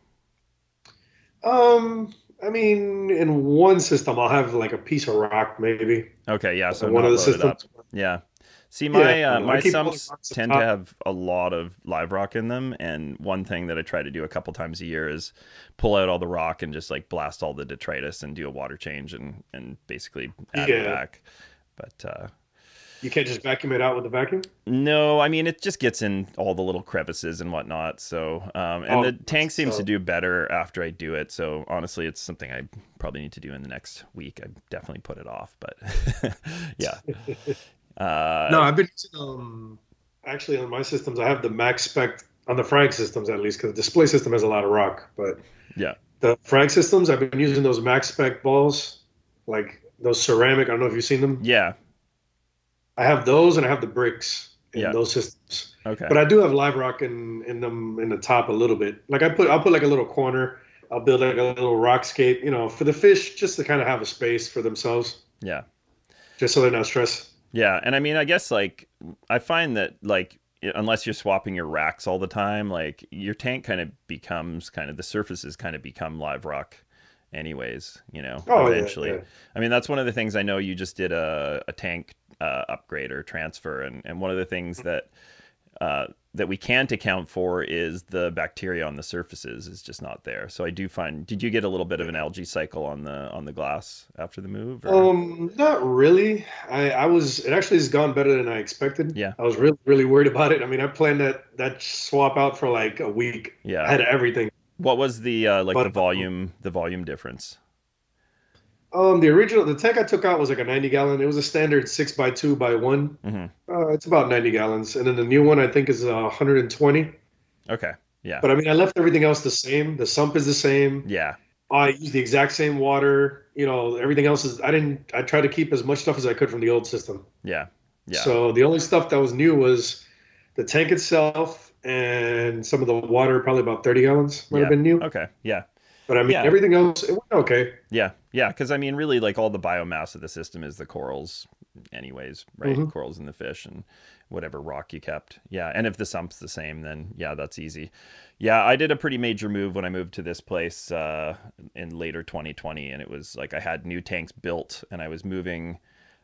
B: Um, I mean, in one system, I'll have like a piece of rock, maybe.
A: Okay, yeah. So
B: one of the systems.
A: Yeah. See, my
B: Yeah,
A: uh, my sumps tend to have a lot of live rock in them, and one thing that I try to do a couple times a year is pull out all the rock and just like blast all the detritus and do a water change and and basically add it back. But uh,
B: You can't just vacuum it out with the vacuum.
A: no, I mean it just gets in all the little crevices and whatnot. So um, and
B: Oh,
A: the tank seems to do better after I do it. So honestly, it's something I probably need to do in the next week. I definitely put it off, but yeah. Uh,
B: no, I've been um. Actually, on my systems, I have the Maxspect on the frag systems at least, because the display system has a lot of rock. But
A: Yeah.
B: the frag systems, I've been using those Maxspect balls, like those ceramic. I don't know if you've seen them.
A: Yeah.
B: I have those, and I have the bricks in
A: Yeah.
B: those systems.
A: Okay.
B: But I do have live rock in in them in the top a little bit. Like I put I'll put like a little corner. I'll build like a little rockscape, you know, for the fish, just to kind of have a space for themselves,
A: yeah.
B: just so they're not stressed.
A: Yeah, and I mean, I guess like I find that like unless you're swapping your racks all the time, like your tank kind of becomes kind of the surfaces kind of become live rock, anyways. You know,
B: Oh, yeah,
A: eventually.
B: yeah.
A: I mean, that's one of the things I know you just did a a tank uh, upgrade or transfer, and and one of the things that. Uh, that we can't account for is the bacteria on the surfaces is just not there. So I do find. Did you get a little bit of an algae cycle on the on the glass after the move? or-
B: Um, not really. I, I was. It actually has gone better than I expected.
A: Yeah.
B: I was really, really worried about it. I mean, I planned that that swap out for like a week.
A: Yeah.
B: I had everything.
A: What was the uh, like
B: But-
A: the volume the volume difference?
B: Um, the original, the tank I took out was like a 90 gallon. It was a standard six by two by one.
A: hmm
B: Uh, it's about 90 gallons, and then the new one I think is uh, 120.
A: Okay. Yeah.
B: But I mean, I left everything else the same. The sump is the same.
A: yeah.
B: I use the exact same water. You know, everything else is. I didn't. I tried to keep as much stuff as I could from the old system.
A: Yeah. Yeah.
B: So the only stuff that was new was the tank itself and some of the water. Probably about 30 gallons might
A: Yeah.
B: have been new.
A: okay. Yeah.
B: But I mean,
A: Yeah.
B: everything else it went okay.
A: Yeah. Yeah. Because I mean, really, like all the biomass of the system is the corals, anyways, right?
B: Mhm.
A: Corals and the fish and whatever rock you kept. Yeah. And if the sump's the same, then yeah, that's easy. Yeah, I did a pretty major move when I moved to this place uh, in later 2020, and it was like I had new tanks built, and I was moving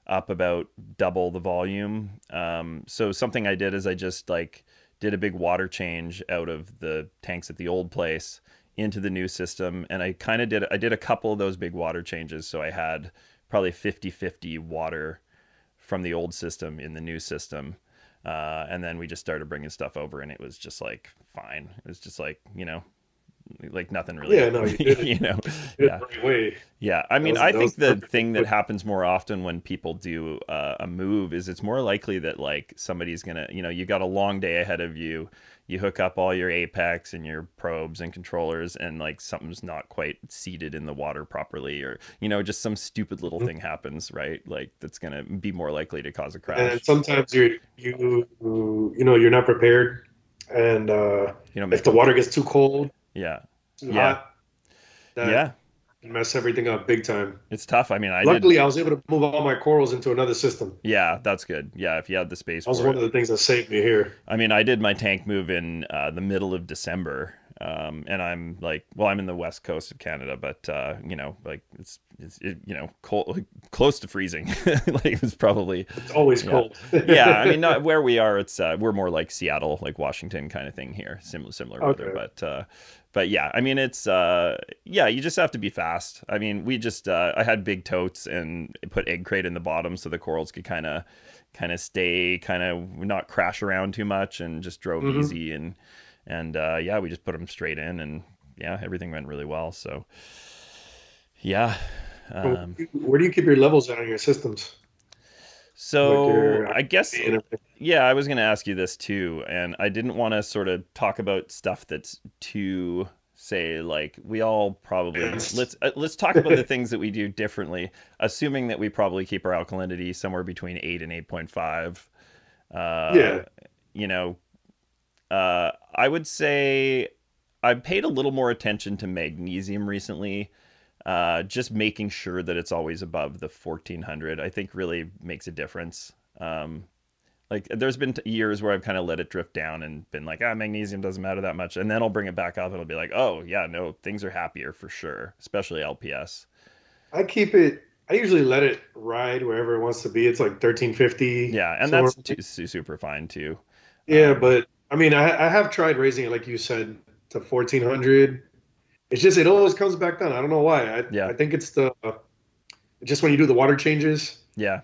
A: up about double the volume. Um, so something I did is I just like did a big water change out of the tanks at the old place into the new system, and I kind of did I did a couple of those big water changes, so I had probably 50-50 water from the old system in the new system. Uh, and then we just started bringing stuff over, and it was just like fine. It was just like you know, like nothing really.
B: Yeah, no, you
A: you know, yeah, yeah. I mean,
B: was-
A: I think the
B: perfect.
A: thing that happens more often when people do uh, a move is it's more likely that like somebody's gonna, you know, you got a long day ahead of you. You hook up all your apex and your probes and controllers, and like something's not quite seated in the water properly, or you know, just some stupid little
B: Mhm.
A: thing happens, right? Like that's gonna be more likely to cause a crash.
B: And sometimes you're you you know you're not prepared, and uh,
A: you know,
B: if the water gets too cold,
A: yeah,
B: too
A: Yeah.
B: hot, that
A: yeah,
B: mess everything up big time.
A: it's tough. I mean, I did.
B: Luckily, I was able to move all my corals into another system.
A: Yeah, that's good. Yeah, if you had the space
B: That was one
A: it.
B: of the things that saved me here.
A: I mean, I did my tank move in uh, the middle of December, um, and I'm like, well, I'm in the west coast of Canada, but uh, you know, like it's, it's it, you know, cold, close to freezing. like it was probably,
B: It's always
A: Yeah.
B: cold.
A: yeah. I mean, not where we are. It's uh, we're more like Seattle, like Washington kind of thing here, similar similar weather, but. Uh, but yeah, I mean it's uh yeah, you just have to be fast. I mean, we just uh I had big totes and put egg crate in the bottom so the corals could kind of kind of stay kind of not crash around too much and just drove
B: Mhm.
A: easy and and uh, yeah, we just put them straight in, and yeah, everything went really well. So yeah. Um,
B: Where do you keep your levels at on your systems?
A: So I guess yeah, I was going to ask you this too, and I didn't want to sort of talk about stuff that's too say like we all probably let's uh, let's talk about the things that we do differently, assuming that we probably keep our alkalinity somewhere between eight and eight point five.
B: Uh, yeah,
A: you know, uh, I would say I've paid a little more attention to magnesium recently. Uh, just making sure that it's always above the 1400, I think really makes a difference. Um, like there's been years where I've kind of let it drift down and been like, ah, magnesium doesn't matter that much. And then I'll bring it back up and it'll be like, oh, yeah, no, things are happier for sure, especially LPS.
B: I keep it, I usually let it ride wherever it wants to be. It's like 1350.
A: Yeah. And that's too, super fine too.
B: Yeah. Um, but I mean, I, I have tried raising it, like you said, to 1400 it's just it always comes back down. I don't know why. I, yeah. I think it's the just when you do the water changes.
A: Yeah.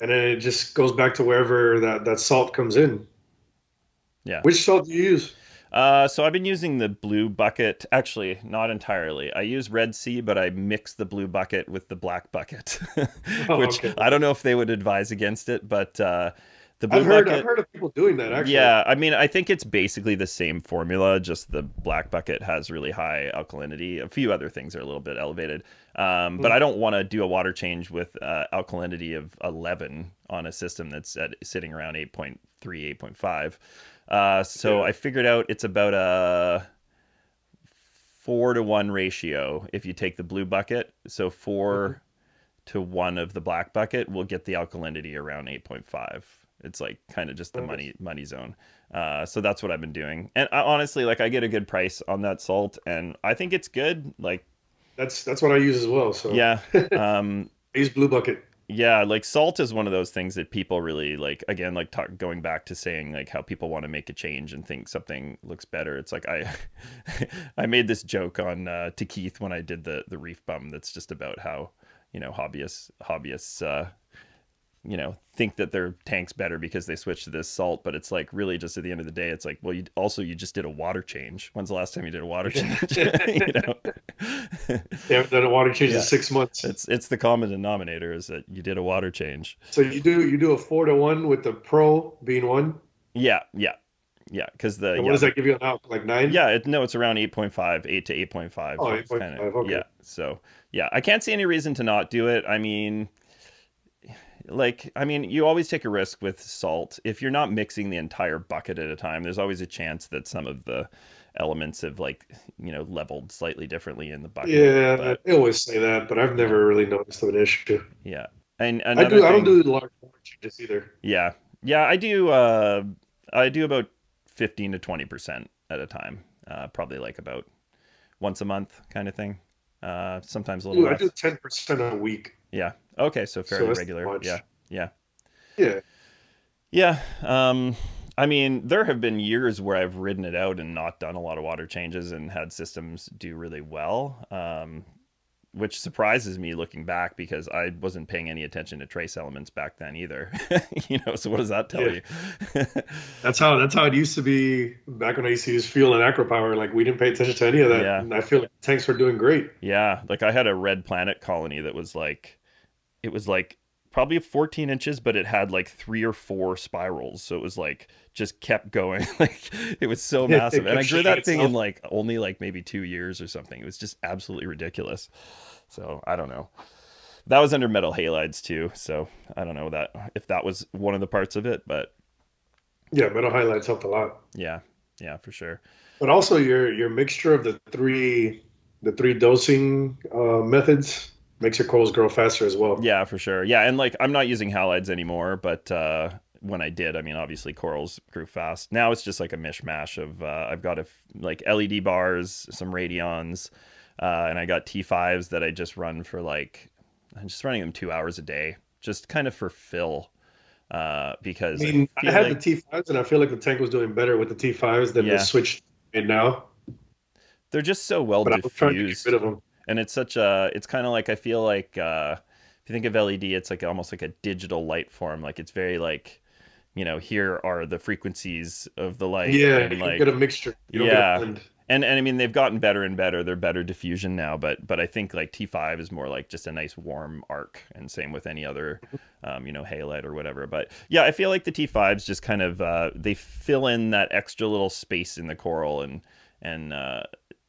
B: And then it just goes back to wherever that that salt comes in.
A: Yeah.
B: Which salt do you use?
A: Uh, so I've been using the blue bucket. Actually, not entirely. I use Red Sea, but I mix the blue bucket with the black bucket, oh, which okay. I don't know if they would advise against it, but uh,
B: the blue I've heard, bucket, I've heard of people doing that actually.
A: Yeah, I mean, I think it's basically the same formula. Just the black bucket has really high alkalinity. A few other things are a little bit elevated, um, mm. but I don't want to do a water change with uh, alkalinity of 11 on a system that's at, sitting around 8.3, 8.5. Uh, so yeah. I figured out it's about a four to one ratio if you take the blue bucket. So 4 mm-hmm. to one of the black bucket will get the alkalinity around 8.5 it's like kind of just the money money zone. Uh, so that's what I've been doing. And I, honestly, like I get a good price on that salt, and I think it's good. Like
B: that's that's what I use as well. So
A: yeah, um,
B: I use Blue Bucket.
A: Yeah, like salt is one of those things that people really like. Again, like talk, going back to saying like how people want to make a change and think something looks better. It's like I, I made this joke on uh, to Keith when I did the the reef bum. That's just about how you know hobbyists hobbyists uh, you know think that their tank's better because they switched to this salt but it's like really just at the end of the day it's like well you also you just did a water change when's the last time you did a water change you know
B: they haven't done a water change yeah. in six months
A: it's it's the common denominator is that you did a water change
B: so you do you do a four to one with the pro being one
A: yeah yeah yeah, because the
B: what
A: yeah,
B: does that give you now? Like nine?
A: Yeah, it, no, it's around eight point five, eight to eight point five.
B: Oh, 8.5, okay.
A: Yeah, so yeah, I can't see any reason to not do it. I mean, like i mean you always take a risk with salt. If you're not mixing the entire bucket at a time there's always a chance that some of the elements have like you know leveled slightly differently in the bucket.
B: Yeah but, i always say that but i've never really noticed an issue.
A: Yeah. And
B: i do thing, i don't do large changes either.
A: Yeah. Yeah i do uh i do about 15 to 20 percent at a time uh probably like about once a month kind of thing uh sometimes a little
B: Ooh, i do 10 percent a week.
A: Yeah. Okay, so fairly so regular. Yeah. Yeah.
B: Yeah.
A: Yeah. Um I mean, there have been years where I've ridden it out and not done a lot of water changes and had systems do really well. Um, which surprises me looking back because I wasn't paying any attention to trace elements back then either. you know, so what does that tell yeah.
B: you? that's how that's how it used to be back when I used to use fuel and AcroPower. Like we didn't pay attention to any of that. Yeah. And I feel like tanks were doing great.
A: Yeah. Like I had a red planet colony that was like it was like probably 14 inches, but it had like three or four spirals. So it was like just kept going. like it was so massive. and I grew that thing in like only like maybe two years or something. It was just absolutely ridiculous. So I don't know. That was under metal halides too. So I don't know that if that was one of the parts of it, but
B: yeah, metal halides helped a lot.
A: Yeah, yeah, for sure.
B: But also your your mixture of the three the three dosing uh, methods makes your corals grow faster as well.
A: Yeah, for sure. Yeah, and like I'm not using halides anymore, but uh, when I did, I mean, obviously corals grew fast. Now it's just like a mishmash of uh, I've got a f- like LED bars, some radions, uh, and I got T5s that I just run for like I'm just running them two hours a day, just kind of for fill. Uh, because
B: I mean, I, I had like... the T5s, and I feel like the tank was doing better with the T5s than yeah. the switch made now.
A: They're just so well but diffused. I was trying to and it's such a it's kind of like i feel like uh if you think of led it's like almost like a digital light form like it's very like you know, here are the frequencies of the light.
B: Yeah,
A: and,
B: you get a mixture. You a
A: Yeah. and and I mean they've gotten better and better. They're better diffusion now, but but I think like T5 is more like just a nice warm arc, and same with any other, um, you know, halide or whatever. But yeah, I feel like the T5s just kind of uh, they fill in that extra little space in the coral, and and uh,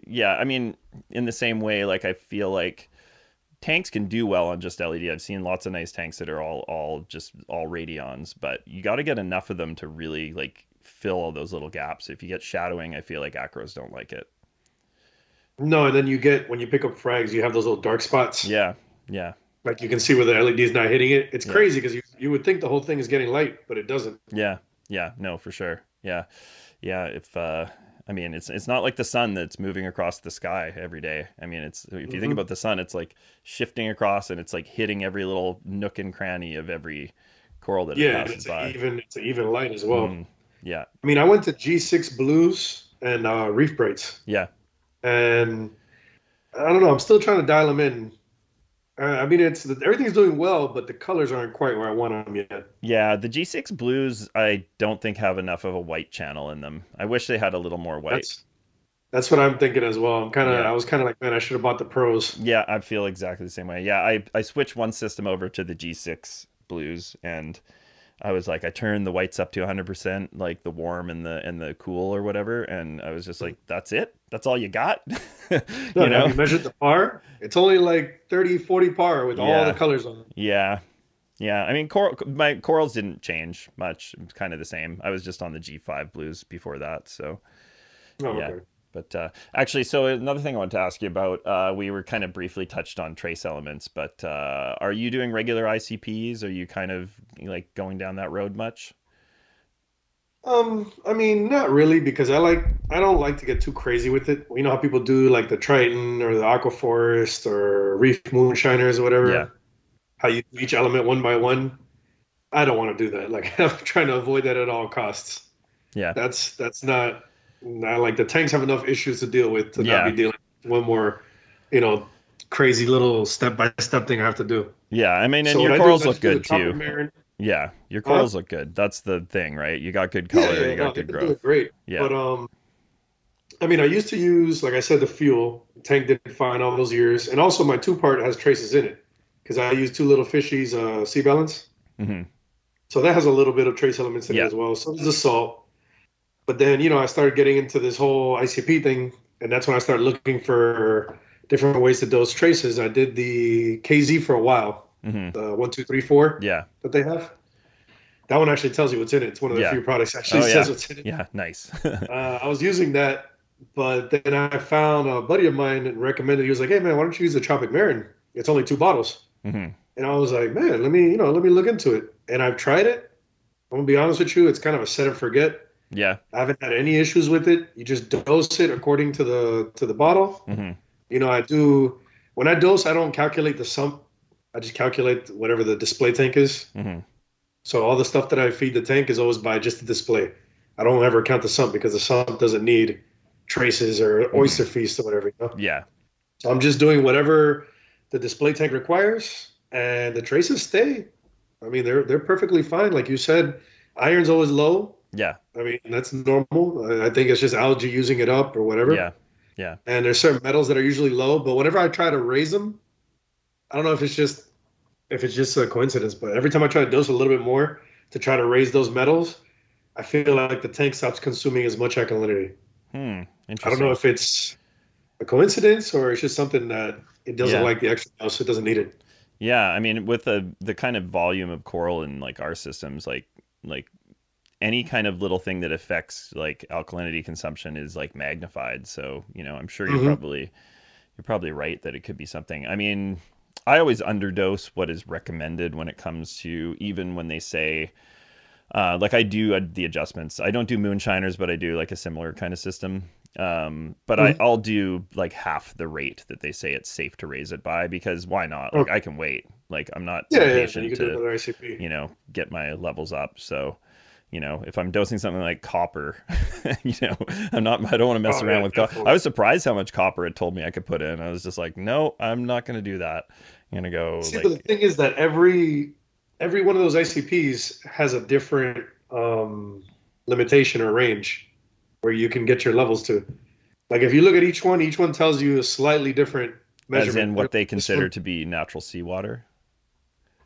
A: yeah, I mean in the same way, like I feel like tanks can do well on just LED. I've seen lots of nice tanks that are all all just all radions, but you got to get enough of them to really like fill all those little gaps. If you get shadowing, I feel like acros don't like it.
B: No, and then you get when you pick up frags, you have those little dark spots.
A: Yeah, yeah,
B: Like you can see where the LED is not hitting it. It's
A: Yeah.
B: crazy because you you would think the whole thing is getting light, but it doesn't.
A: yeah, yeah. No, for sure. Yeah, yeah. If uh, I mean, it's it's not like the sun that's moving across the sky every day. I mean, it's if you think
B: Mhm.
A: about the sun, it's like shifting across and it's like hitting every little nook and cranny of every coral that it
B: Yeah, and
A: passes
B: it's
A: by.
B: even it's an even light as well.
A: Mm, yeah,
B: I mean, I went to G6 blues and uh, ReefBrites,
A: yeah,
B: and I don't know. I'm still trying to dial them in. I mean, it's everything's doing well, but the colors aren't quite where I want them yet.
A: yeah. The G6 blues, I don't think have enough of a white channel in them. I wish they had a little more white.
B: That's that's what I'm thinking as well. I'm kind of
A: Yeah.
B: I was kind of like, man, I should have bought the pros.
A: Yeah, I feel exactly the same way. Yeah, I I switched one system over to the G6 blues and I was like I turned the whites up to 100%, like the warm and the and the cool or whatever, and I was just hmm. like that's it? That's all you got? you
B: No,
A: know?
B: you measured the par? It's only like 30, 40 par with all the colors on it.
A: Yeah. Yeah, I mean, my corals didn't change much. It was kind of the same. I was just on the G5 blues before that, so
B: Oh,
A: Yeah.
B: okay.
A: But uh, actually, so another thing I wanted to ask you about, uh, we were kind of briefly touched on trace elements, but uh, are you doing regular ICPs? Are you kind of like going down that road much?
B: Um, I mean, not really, because I like I don't like to get too crazy with it. You know how people do like the Triton or the Aquaforest or Reef Moonshiners or whatever.
A: Yeah.
B: How you do each element one by one. I don't want to do that. Like I'm trying to avoid that at all costs.
A: Yeah.
B: That's that's not. Not like the tanks have enough issues to deal with to
A: Yeah.
B: not be dealing with one more, you know, crazy little step by step thing I have to do.
A: Yeah, I mean, and
B: So
A: your
B: do
A: corals look
B: just do the
A: good too.
B: Marin.
A: Yeah, your corals look good. That's the thing, right? You got good color, you got
B: no,
A: good
B: they've been doing
A: growth.
B: Great.
A: Yeah.
B: But um, I mean, I used to use, like I said, the fuel tank did fine all those years, and also my two part has traces in it because I use two little fishies, uh, C-Balance,
A: hmm
B: so that has a little bit of trace elements in
A: Yeah.
B: it as well. So does the salt. But then you know I started getting into this whole ICP thing, and that's when I started looking for different ways to dose traces. I did the KZ for a while,
A: hmm
B: the one, two, three, four
A: Yeah.
B: that they have. That one actually tells you what's in it. It's one of the
A: Yeah.
B: few products that actually
A: Oh,
B: says
A: yeah.
B: what's in it.
A: Yeah. Nice.
B: uh, I was using that, but then I found a buddy of mine and recommended. He was like, "Hey man, why don't you use the Tropic Marin? It's only two bottles."
A: hmm
B: And I was like, "Man, let me you know let me look into it." And I've tried it. I'm gonna be honest with you, it's kind of a set and forget.
A: Yeah.
B: I haven't had any issues with it. You just dose it according to the to the bottle.
A: hmm
B: You know, I do when I dose, I don't calculate the sump. I just calculate whatever the display tank is.
A: hmm
B: So all the stuff that I feed the tank is always by just the display. I don't ever count the sump because the sump doesn't need traces or oyster feast or whatever. You know?
A: Yeah.
B: So I'm just doing whatever the display tank requires, and the traces stay. I mean, they're they're perfectly fine. Like you said, iron's always low.
A: Yeah.
B: I mean, that's normal. I think it's just algae using it up or whatever.
A: Yeah. Yeah.
B: And there's certain metals that are usually low, but whenever I try to raise them, I don't know if it's just if it's just a coincidence, but every time I try to dose a little bit more to try to raise those metals, I feel like the tank stops consuming as much alkalinity.
A: Hmm. Interesting.
B: I don't know if it's a coincidence or it's just something that it doesn't
A: Yeah.
B: like the extra dose, it doesn't need it.
A: Yeah, I mean, with the the kind of volume of coral in like our systems, like like any kind of little thing that affects like alkalinity consumption is like magnified. So you know, I'm sure you're
B: Mhm.
A: probably you're probably right that it could be something. I mean, I always underdose what is recommended when it comes to even when they say. Uh, like I do uh, the adjustments. I don't do moonshiners, but I do like a similar kind of system. Um, but I,
B: Mhm.
A: I'll do like half the rate that they say it's safe to raise it by because why not? Like I can wait. Like I'm not
B: Yeah, yeah, yeah, you can do
A: to
B: another ICP.
A: you know get my levels up. So you know if I'm dosing something like copper, you know I'm not. I don't want to mess
B: Oh,
A: around
B: yeah,
A: with. Co-
B: definitely.
A: I was surprised how much copper it told me I could put in. I was just like, no, I'm not going to do that. I'm going to go
B: See,
A: like
B: but the thing is that every every one of those ICPs has a different um, limitation or range where you can get your levels to. Like if you look at each one, each one tells you a slightly different measurement.
A: As in what they consider to be natural seawater.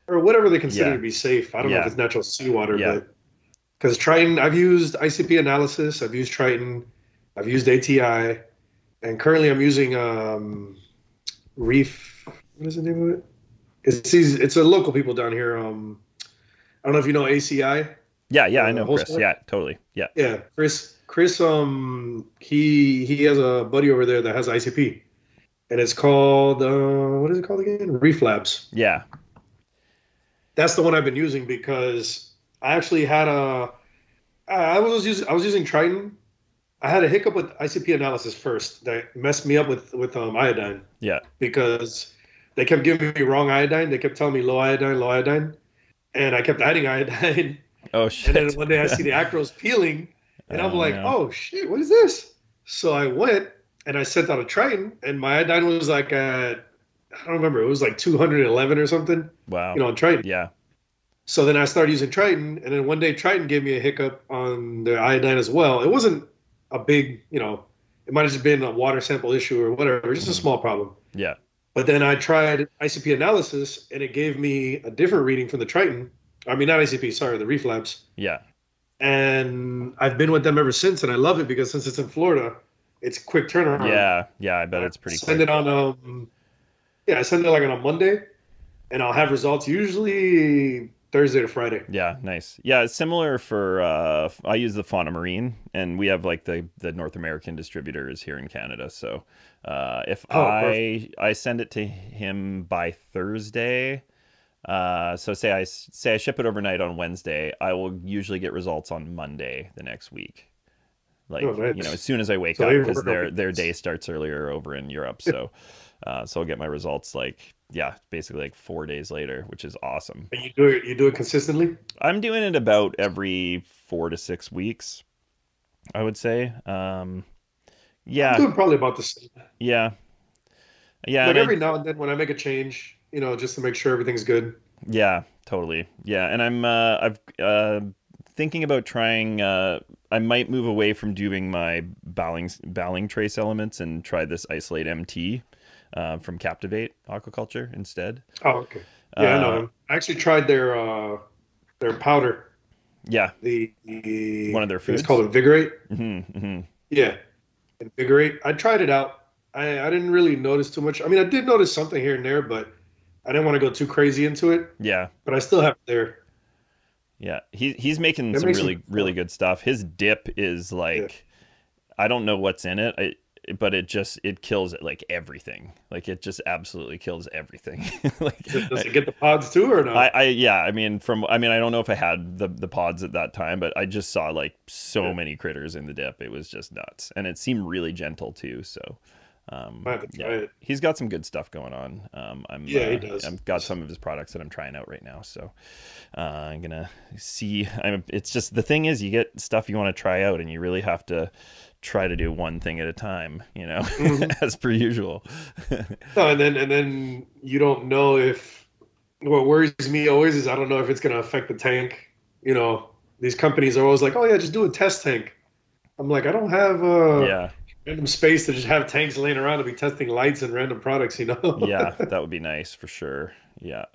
B: or whatever they consider
A: Yeah.
B: to be safe. I don't know if it's natural seawater,
A: Yeah.
B: but because Triton, I've used ICP analysis, I've used Triton, I've used ATI, and currently I'm using um, Reef. What is the name of it? It's these, it's a local people down here. Um, I don't know if you know ACI.
A: Yeah, yeah, I
B: Uh,
A: know Chris. Yeah, totally. Yeah.
B: Yeah, Chris. Chris. Um, he he has a buddy over there that has ICP, and it's called uh, what is it called again? Reef Labs.
A: Yeah.
B: that's the one I've been using because I actually had a I was using I was using Triton. I had a hiccup with ICP analysis first that messed me up with with um, iodine
A: Yeah.
B: because they kept giving me wrong iodine. They kept telling me low iodine, low iodine, and I kept adding iodine.
A: Oh shit.
B: And then one day I see the acros peeling, and I'm
A: Oh,
B: like,
A: no.
B: oh shit, what is this? So I went and I sent out a Triton, and my iodine was like at I don't remember, it was like 211 or something,
A: wow.
B: you know, on Triton.
A: yeah.
B: So then I started using Triton, and then one day Triton gave me a hiccup on the iodine as well. It wasn't a big, you know, it might have just been a water sample issue or whatever, just a small problem.
A: Yeah.
B: But then I tried ICP analysis, and it gave me a different reading from the Triton. I mean, not ICP, sorry, the Reef Labs.
A: Yeah.
B: And I've been with them ever since, and I love it because since it's in Florida, it's quick turnaround.
A: Yeah. Yeah. I bet it's pretty
B: Send
A: quick.
B: it on um, yeah, I send it like on a Monday, and I'll have results usually Thursday to Friday.
A: Yeah, nice. Yeah, similar for uh I use the Fauna Marin and we have like the the North American distributors here in Canada. So uh if
B: Oh,
A: I I send it to him by Thursday, uh so say I say I ship it overnight on Wednesday, I will usually get results on Monday the next week. Like
B: Oh, nice.
A: you know, as soon as I wake
B: So
A: up because their their day starts earlier over in Europe. So uh so I'll get my results like yeah, basically like 4 days later, which is awesome.
B: And you do it. You do it consistently.
A: I'm doing it about every four to six weeks, I would say. Um,
B: I'm
A: yeah,
B: doing probably about the same.
A: yeah, yeah,
B: like
A: and I-
B: every now and then when I make a change, you know, just to make sure everything's good.
A: yeah, totally, yeah. And I'm, uh, I've, uh, thinking about trying. Uh, I might move away from doing my Balling Balling trace elements and try this isolate MT uh, from Captiv8 Aquaculture instead.
B: Oh, okay. Yeah, I know
A: Uh,
B: them. I actually tried their uh, their powder.
A: Yeah,
B: The, the
A: One of their foods?
B: It's called Invigorate.
A: hmm hmm
B: Yeah, Invigorate. I tried it out. I, I didn't really notice too much. I mean, I did notice something here and there, but I didn't want to go too crazy into it.
A: yeah.
B: But I still have it there.
A: Yeah, he he's making
B: That
A: some really
B: him-
A: really good stuff. His dip is like, I don't know what's in it, I, but it just it kills it like everything. Like it just absolutely kills everything. like
B: Does it get the pods too, or not?
A: I, I yeah, I mean from I mean I don't know if I had the the pods at that time, but I just saw like so
B: Yeah.
A: many critters in the dip. It was just nuts, and it seemed really gentle too. So. Um,
B: Might have to try
A: yeah, he's got some good stuff going on. Um, I'm
B: Yeah, he
A: uh,
B: does.
A: I've got some of his products that I'm trying out right now, so uh, I'm gonna see. I'm. It's just the thing is, you get stuff you want to try out, and you really have to try to do one thing at a time. You know,
B: Mhm.
A: as per usual.
B: No, and then and then you don't know if what worries me always is I don't know if it's going to affect the tank. You know, these companies are always like, "Oh yeah, just do a test tank." I'm like, I don't have uh,
A: yeah,
B: random space to just have tanks laying around to be testing lights and random products. You know.
A: yeah, that would be nice for sure. Yeah,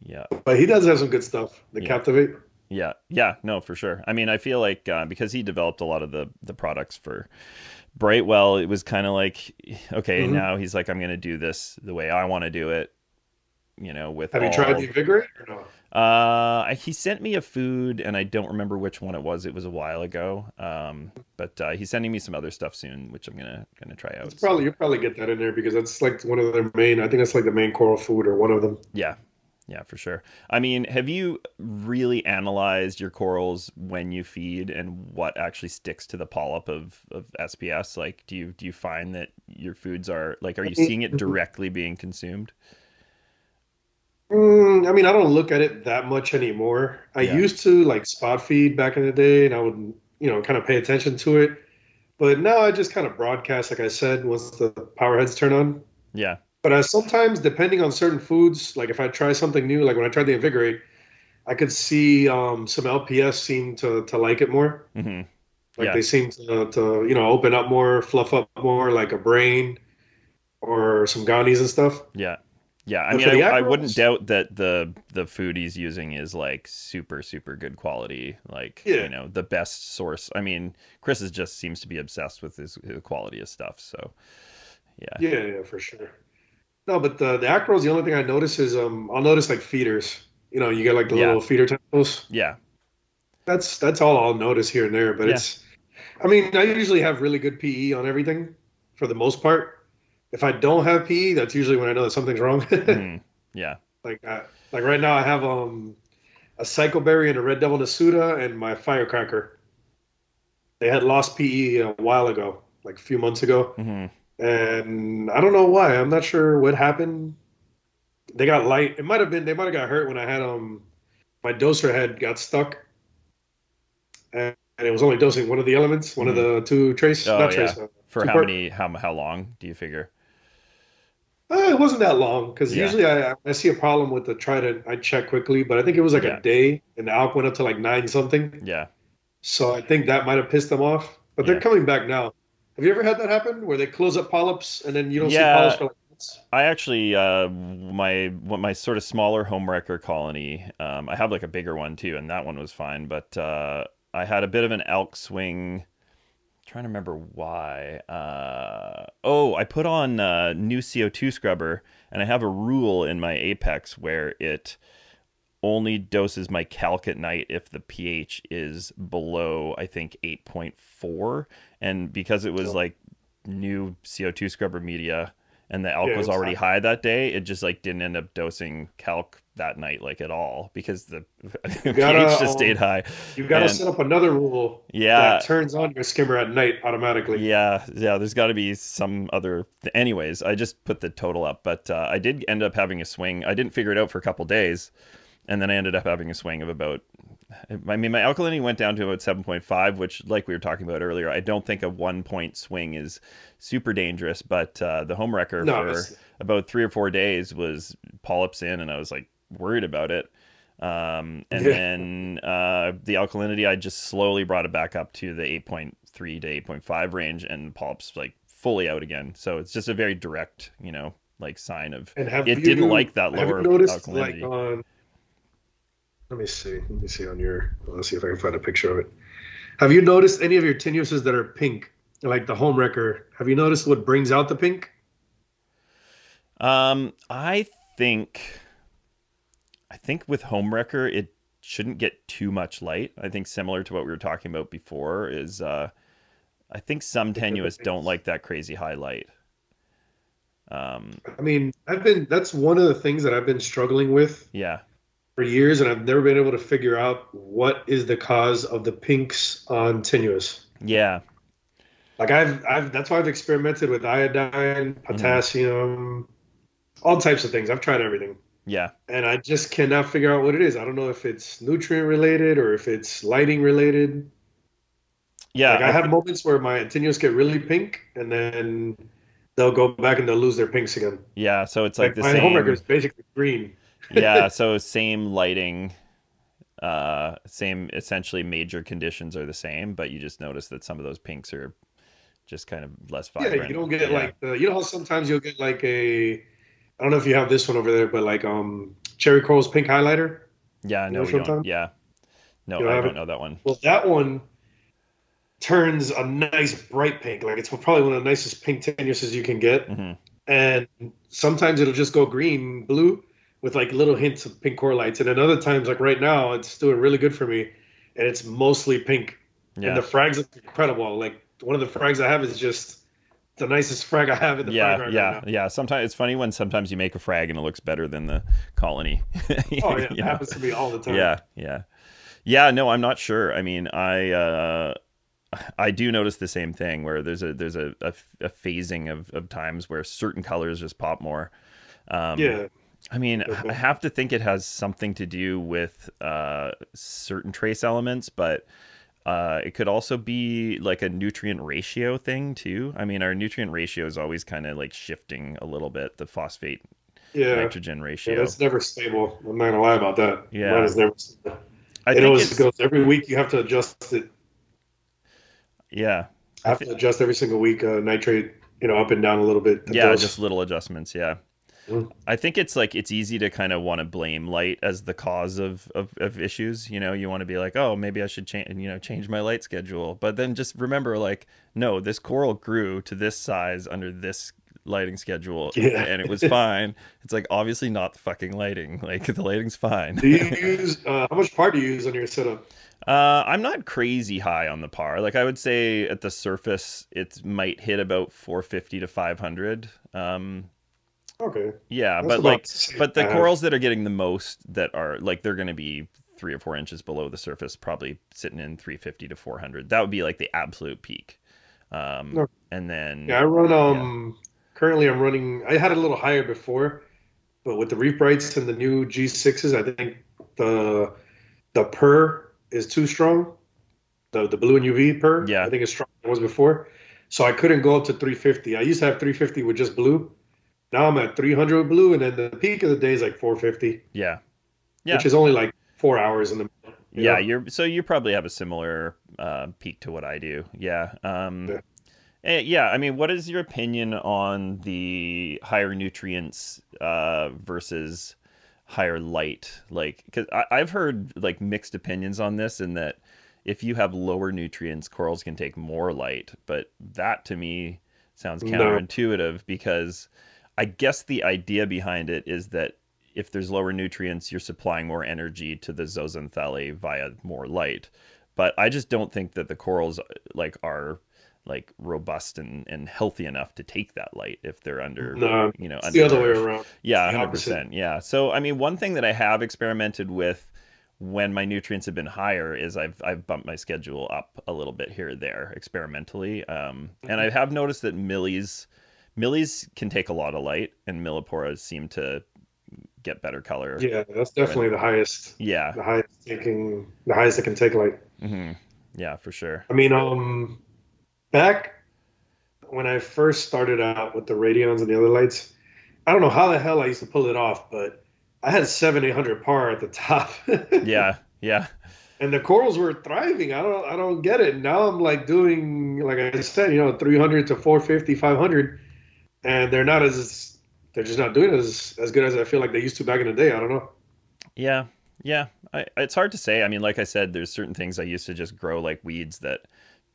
A: yeah.
B: but he does have some good stuff. The
A: Yeah.
B: Captiv8.
A: Yeah, yeah, no, for sure. I mean, I feel like uh, because he developed a lot of the the products for Brightwell, it was kind of like, okay,
B: Mhm.
A: now he's like, I'm gonna do this the way I want to do it. You know, with
B: Have you tried the Invigorate or no?
A: Uh, he sent me a food, and I don't remember which one it was. It was a while ago. Um, but uh, he's sending me some other stuff soon, which I'm gonna gonna try out.
B: It's probably you probably get that in there because that's like one of their main. I think that's like the main coral food or one of them.
A: Yeah, yeah, for sure. I mean, have you really analyzed your corals when you feed and what actually sticks to the polyp of, of SPS? Like, do you do you find that your foods are like, are you seeing it directly being consumed?
B: Mm, I mean, I don't look at it that much anymore. I
A: Yeah.
B: used to like spot feed back in the day, and I would, you know, kind of pay attention to it. But now I just kind of broadcast, like I said, once the power heads turn on.
A: Yeah,
B: But I sometimes, depending on certain foods, like if I try something new, like when I tried the Invigorate, I could see um, some LPS seem to, to like it more.
A: hmm
B: Like
A: Yeah.
B: they seem to, to you know open up more, fluff up more, like a brain or some Ghanis and stuff.
A: Yeah. Yeah, I
B: But
A: mean, I, I wouldn't doubt that the the food he's using is like super super good quality, like
B: Yeah.
A: you know the best source. I mean, Chris is just seems to be obsessed with his, his quality of stuff. So, yeah,
B: Yeah, yeah, for sure. No, but the the acros, the only thing I notice is um I'll notice like feeders. You know, you get like the
A: Yeah.
B: little feeder tentacles.
A: yeah,
B: That's that's all I'll notice here and there. But
A: Yeah.
B: it's, I mean, I usually have really good PE on everything for the most part. If I don't have PE, that's usually when I know that something's wrong.
A: Mhm. yeah,
B: like I, like right now, I have um a Psychoberry and a Red Devil Nasuta and my Firecracker. They had lost PE a while ago, like a few months ago,
A: hmm
B: and I don't know why. I'm not sure what happened. They got light. It might have been they might have got hurt when I had um my doser head got stuck, and, and it was only dosing one of the elements, one of the two trace,
A: Oh,
B: not
A: yeah.
B: trace. uh,
A: For how
B: part-
A: many? How how long do you figure?
B: Uh, it wasn't that long because
A: Yeah.
B: usually I, I see a problem with the Trident. I check quickly, but I think it was like
A: Yeah.
B: a day, and the alk went up to like nine something.
A: Yeah,
B: So I think that might have pissed them off. But they're coming back now. Have you ever had that happen where they close up polyps and then you don't
A: Yeah.
B: see polyps for like months?
A: I actually uh, my what my sort of smaller home wrecker colony. Um, I have like a bigger one too, and that one was fine. But uh, I had a bit of an alk swing. trying to remember why. Uh, oh, I put on a new CO2 scrubber, and I have a rule in my Apex where it only doses my calc at night if the pH is below, I think, 8.4. And because it was like new CO2 scrubber media and the alk
B: Yeah,
A: was already
B: high.
A: high that day, it just like didn't end up dosing calc that night like at all because the
B: gotta,
A: pH just
B: um,
A: stayed high.
B: You've got to set up another rule
A: Yeah.
B: that turns on your skimmer at night automatically.
A: Yeah, yeah. There's got to be some other. Anyways, I just put the total up, but uh, I did end up having a swing. I didn't figure it out for a couple days, and then I ended up having a swing of about. I mean, my alkalinity went down to about 7.5, which, like we were talking about earlier, I don't think a one point swing is super dangerous. But uh, the home wrecker
B: No,
A: for
B: it's-
A: about three or four days was polyps in, and I was like worried about it. Um, and
B: Yeah.
A: then uh, the alkalinity, I just slowly brought it back up to the 8.3 to 8.5 range, and polyps like fully out again. So it's just a very direct, you know, like sign of
B: And have
A: it
B: you,
A: didn't like that
B: have
A: lower
B: you noticed, like
A: alkalinity.
B: on? Let me see. Let me see on your. Let's see if I can find a picture of it. Have you noticed any of your tenuises that are pink, like the home wrecker? Have you noticed what brings out the pink?
A: Um, I think, I think with Homewrecker, it shouldn't get too much light. I think similar to what we were talking about before is, uh, I think some
B: Think of the
A: tenuis don't like that crazy high light. Um,
B: I mean, I've been. That's one of the things that I've been struggling with
A: yeah,
B: for years, and I've never been able to figure out what is the cause of the pinks on tenuis.
A: yeah,
B: Like I've, I've. That's why I've experimented with iodine, mm-hmm. potassium, all types of things. I've tried everything.
A: yeah,
B: and I just cannot figure out what it is. I don't know if it's nutrient related or if it's lighting related.
A: yeah.
B: like I
A: I
B: have moments where my tenuis get really pink, and then they'll go back and they'll lose their pinks again.
A: yeah, so it's like,
B: Like,
A: the
B: my
A: same.
B: homewrecker is basically green.
A: Yeah, so same lighting, uh, same essentially major conditions are the same, but you just notice that some of those pinks are just kind of less vibrant.
B: Yeah, you don't get
A: Yeah.
B: like the. You know how sometimes you'll get like a. I don't know if you have this one over there, but like um cherry coral's pink highlighter.
A: Yeah,
B: You
A: no,
B: know
A: we don't. Yeah, no,
B: You
A: I don't know that one.
B: Well, that one turns a nice bright pink. Like it's probably one of the nicest pink tenuises you can get.
A: hmm
B: and sometimes it'll just go green blue with like little hints of pink corallites and then other times like right now it's doing really good for me and it's mostly pink
A: Yeah,
B: and the frags look incredible like one of the frags i have is just the nicest frag i have in the
A: yeah,
B: frag right
A: yeah,
B: now
A: yeah. Sometimes it's funny when sometimes you make a frag and it looks better than the colony.
B: oh yeah it happens to me all the time
A: Yeah, yeah, yeah. No, I'm not sure. I mean, I uh, I do notice the same thing where there's a there's a, a, a phasing of, of times where certain colors just pop more. Um,
B: yeah
A: I mean,
B: Okay.
A: I have to think it has something to do with uh, certain trace elements, but uh, it could also be like a nutrient ratio thing too. I mean, our nutrient ratio is always kind of like shifting a little bit. The phosphate
B: Yeah.
A: nitrogen
B: Yeah,
A: ratio.
B: that's never stable. I'm not gonna lie about that.
A: Yeah.
B: Mine is never stable.
A: I
B: it
A: think
B: always goes every week. You have to adjust it.
A: yeah,
B: I have to adjust every single week. Uh, nitrate, you know, up and down a little bit.
A: yeah, just little adjustments. Yeah.
B: Mhm.
A: I think it's like it's easy to kind of want to blame light as the cause of, of, of issues. You know, you want to be like, oh, maybe I should change, you know, change my light schedule. But then just remember, like, no, this coral grew to this size under this lighting schedule,
B: Yeah.
A: and it was fine. it's like obviously not the fucking lighting. Like the lighting's fine.
B: Do you use uh, how much par do you use on your setup?
A: Uh, I'm not crazy high on the par. Like I would say at the surface, it might hit about 450 to 500. Um,
B: Okay.
A: yeah,
B: That's
A: but like, but the corals that are getting the most that are like they're going to be three or four inches below the surface, probably sitting in 350 to 400. That would be like the absolute peak. Um,
B: Okay.
A: and then
B: Yeah, I run. Um, currently I'm running. I had it a little higher before, but with the ReefBrites and the new G6s, I think the the par is too strong. The the blue and UV par,
A: Yeah.
B: I think it's stronger than it was before. So I couldn't go up to 350. I used to have 350 with just blue. Now I'm at 300 with blue, and then the peak of the day is like 450,
A: yeah, Yeah.
B: which is only like four hours in the. you
A: yeah,
B: know?
A: you're so you probably have a similar uh, peak to what I do. Yeah. Um,
B: Yeah.
A: eh, yeah. I mean, what is your opinion on the higher nutrients uh, versus higher light? Like, because I've heard like mixed opinions on this, in that if you have lower nutrients, corals can take more light. But that to me sounds
B: No.
A: counterintuitive because I guess the idea behind it is that if there's lower nutrients, you're supplying more energy to the zooxanthellae via more light. But I just don't think that the corals like are like robust and, and healthy enough to take that light if they're under
B: No,
A: you know
B: it's the other way around.
A: Yeah, hundred percent. Yeah. So I mean, one thing that I have experimented with when my nutrients have been higher is I've I've bumped my schedule up a little bit here or there experimentally. Um, and I have noticed that millies millies can take a lot of light, and milliporas seem to get better color.
B: Yeah, that's definitely the highest.
A: Yeah.
B: The highest taking. The highest it can take light.
A: hmm Yeah, for sure.
B: I mean, um, back when I first started out with the radions and the other lights, I don't know how the hell I used to pull it off, but I had seven, eight hundred par at the top.
A: Yeah. Yeah.
B: and the corals were thriving. I don't, I don't get it. Now I'm like doing, like I said, you know, 300 to 450, 500, and they're not as, they're just not doing as as good as I feel like they used to back in the day. I don't know.
A: Yeah, yeah. I, it's hard to say. I mean, like I said, there's certain things I used to just grow like weeds that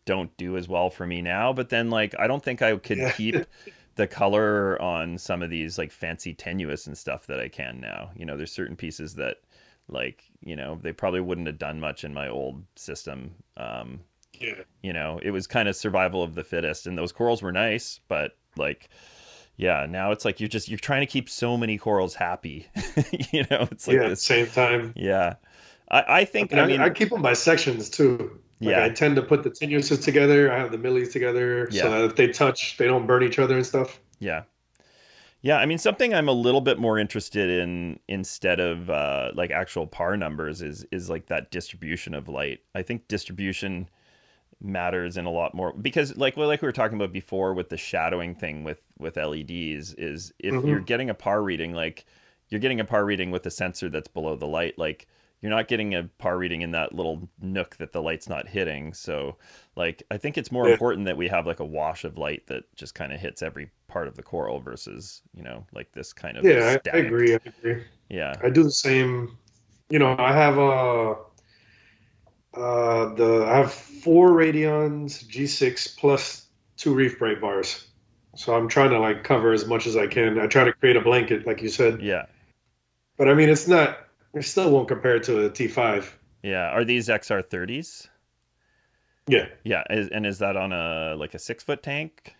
A: don't do as well for me now. But then, like, I don't think I could
B: Yeah.
A: keep the color on some of these like fancy tenuis and stuff that I can now. You know, there's certain pieces that, like, you know, they probably wouldn't have done much in my old system. Um,
B: Yeah.
A: you know, it was kind of survival of the fittest, and those corals were nice, but like. Yeah, now it's like you're just you're trying to keep so many corals happy. you know, it's like
B: yeah. At the
A: this
B: same time,
A: yeah. I, I think,
B: I,
A: I mean,
B: I keep them by sections too. Like
A: Yeah.
B: I tend to put the tenuises together. I have the millies together,
A: Yeah.
B: so that if they touch, they don't burn each other and stuff.
A: yeah. Yeah, I mean, something I'm a little bit more interested in instead of uh, like actual par numbers is is like that distribution of light. I think distribution matters in a lot more because like well, like we were talking about before with the shadowing thing with with LEDs is if
B: Mhm.
A: you're getting a par reading like you're getting a par reading with a sensor that's below the light like you're not getting a par reading in that little nook that the light's not hitting so like i think it's more
B: Yeah.
A: important that we have like a wash of light that just kind of hits every part of the coral versus you know like this kind of
B: Yeah, I, I agree. I agree.
A: yeah
B: I do the same. You know, I have uh, uh, the I have four Radions G6 plus two ReefBrite bars. So I'm trying to like cover as much as I can. I try to create a blanket, like you said.
A: yeah
B: But I mean, it's not. It still won't compare to a T5.
A: yeah are these xr30s
B: Yeah,
A: yeah is, and is that on a like a six foot tank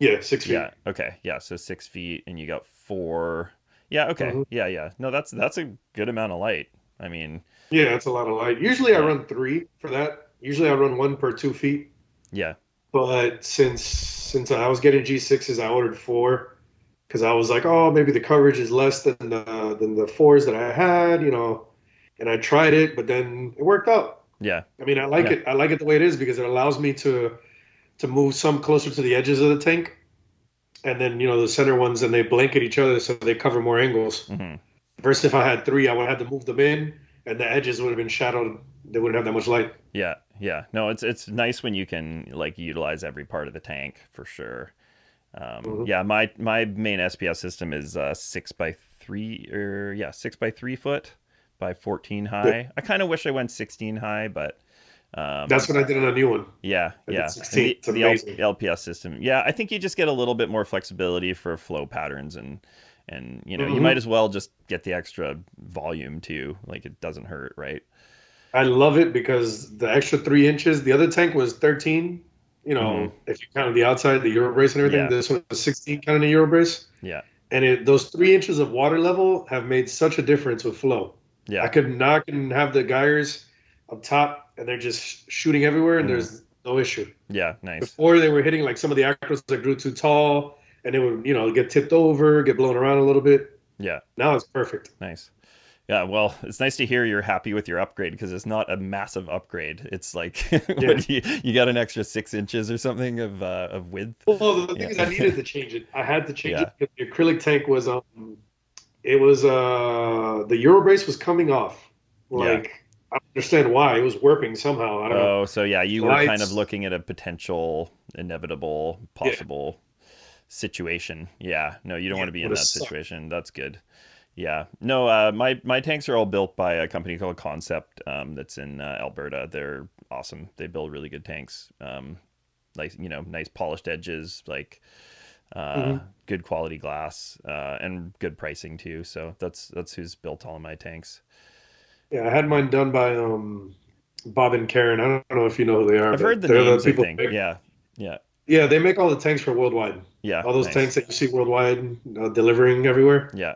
B: yeah, six feet.
A: Yeah. Okay. Yeah. So six feet, and you got four. Yeah. Okay.
B: Mhm.
A: Yeah. Yeah. No, that's that's a good amount of light. I mean,
B: Yeah, that's a lot of light. Usually I run three for that. Usually I run one per two feet.
A: yeah,
B: But since since I was getting G6s, I ordered four because I was like, oh, maybe the coverage is less than the than the fours that I had, you know. And I tried it, but then it worked out.
A: yeah,
B: I mean, I like
A: Yeah.
B: it. I like it the way it is because it allows me to to move some closer to the edges of the tank. and then you know the center ones, and they blanket each other so they cover more angles.
A: hmm
B: Versus if I had three, I would have to move them in, and the edges would have been shadowed. They wouldn't have that much light.
A: Yeah, yeah. No, it's it's nice when you can like utilize every part of the tank for sure. Um,
B: Mhm.
A: Yeah, my my main SPS system is uh, six by three or yeah six by three foot by fourteen high. I kind of wish I went sixteen high, but um,
B: That's what I did on a new one.
A: yeah,
B: I
A: yeah.
B: 16.
A: And
B: It's
A: the, the LPS system, yeah. I think you just get a little bit more flexibility for flow patterns and and you know you
B: Mhm.
A: might as well just get the extra volume too. Like it doesn't hurt, right?
B: I love it because the extra three inches. The other tank was 13. You know,
A: Mhm.
B: if you count the outside, the Euro brace and everything.
A: Yeah.
B: This one was 16 counting the Euro brace.
A: Yeah,
B: And it, those three inches of water level have made such a difference with flow.
A: yeah.
B: I could knock and have the gyres up top, and they're just shooting everywhere, and
A: Mhm.
B: there's no issue.
A: Yeah, nice.
B: Before they were hitting like some of the acros that grew too tall, and it would you know get tipped over, get blown around a little bit.
A: Yeah,
B: Now it's perfect.
A: nice. Yeah, well, it's nice to hear you're happy with your upgrade because it's not a massive upgrade. It's like do you, you got an extra six inches or something of uh, of width.
B: Well, the thing
A: Yeah.
B: is, I needed to change it. I had to change
A: Yeah.
B: it because the acrylic tank was um, it was uh the Euro brace was coming off. Like I understand why it was warping somehow. I don't know.
A: Oh, so yeah, you were kind of looking at a potential, inevitable, possible situation. Yeah, no, you don't
B: Yeah,
A: want to be in that
B: sucked.
A: situation. That's good. Yeah, no, uh, my my tanks are all built by a company called Concept um, that's in uh, Alberta. They're awesome. They build really good tanks. Um, like you know, nice polished edges, like uh,
B: Mhm.
A: good quality glass, uh, and good pricing too. So that's that's who's built all of my tanks.
B: Yeah, I had mine done by um Bob and Karen. I don't know if you know who they are.
A: I've heard the
B: they're
A: names. I think. Yeah, yeah,
B: Yeah, they make all the tanks for worldwide.
A: yeah.
B: All those
A: nice.
B: tanks that you see worldwide uh, delivering everywhere,
A: Yeah,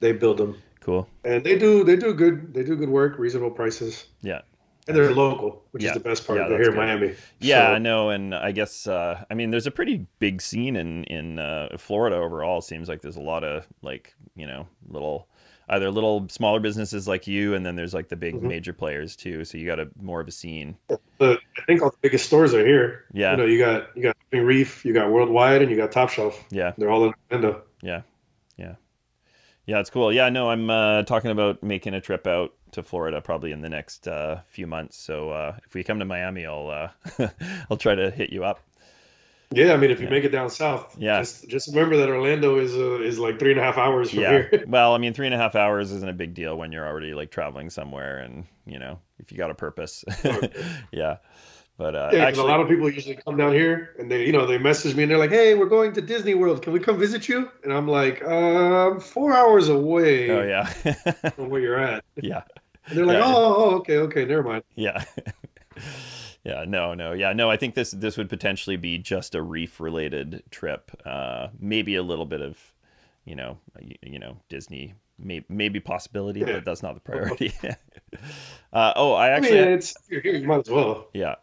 B: they build them,
A: cool.
B: and they do they do good they do good work, reasonable prices,
A: Yeah.
B: and they're local, which
A: Yeah.
B: is the best part.
A: Yeah,
B: they're here in. Miami.
A: Yeah,
B: So-
A: I know, and I guess uh, I mean there's a pretty big scene in in uh, Florida overall. It seems like there's a lot of like you know little either little smaller businesses like you, and then there's like the big
B: Mhm.
A: major players too. So you got a more of a scene.
B: But I think all the biggest stores are here.
A: Yeah,
B: You know, you got you got Reef, you got Worldwide, and you got Top Shelf.
A: yeah,
B: They're all in Orlando.
A: yeah, yeah, yeah. It's cool. Yeah, no, I'm uh, talking about making a trip out to Florida probably in the next uh, few months. So uh, if we come to Miami, I'll uh, I'll try to hit you up.
B: Yeah, I mean, if you
A: Yeah.
B: make it down south,
A: Yeah.
B: just just remember that Orlando is uh, is like three and a half hours from
A: yeah
B: here.
A: well i mean three and a half hours isn't a big deal when you're already like traveling somewhere and you know if you got a purpose yeah but uh
B: Yeah,
A: actually
B: a lot of people usually come down here and they, you know, they message me and they're like, "Hey, we're going to Disney World. Can we come visit you?" And I'm like, "Um, four hours away
A: oh yeah
B: from where you're at."
A: yeah
B: And they're like,
A: Yeah.
B: "Oh, oh, okay, okay, never mind."
A: yeah yeah no no yeah no i think this this would potentially be just a reef related trip uh maybe a little bit of you know you, you know disney may, maybe possibility
B: Yeah.
A: but that's not the priority uh oh i
B: I
A: actually
B: mean, it's you're here, you might as well.
A: Yeah.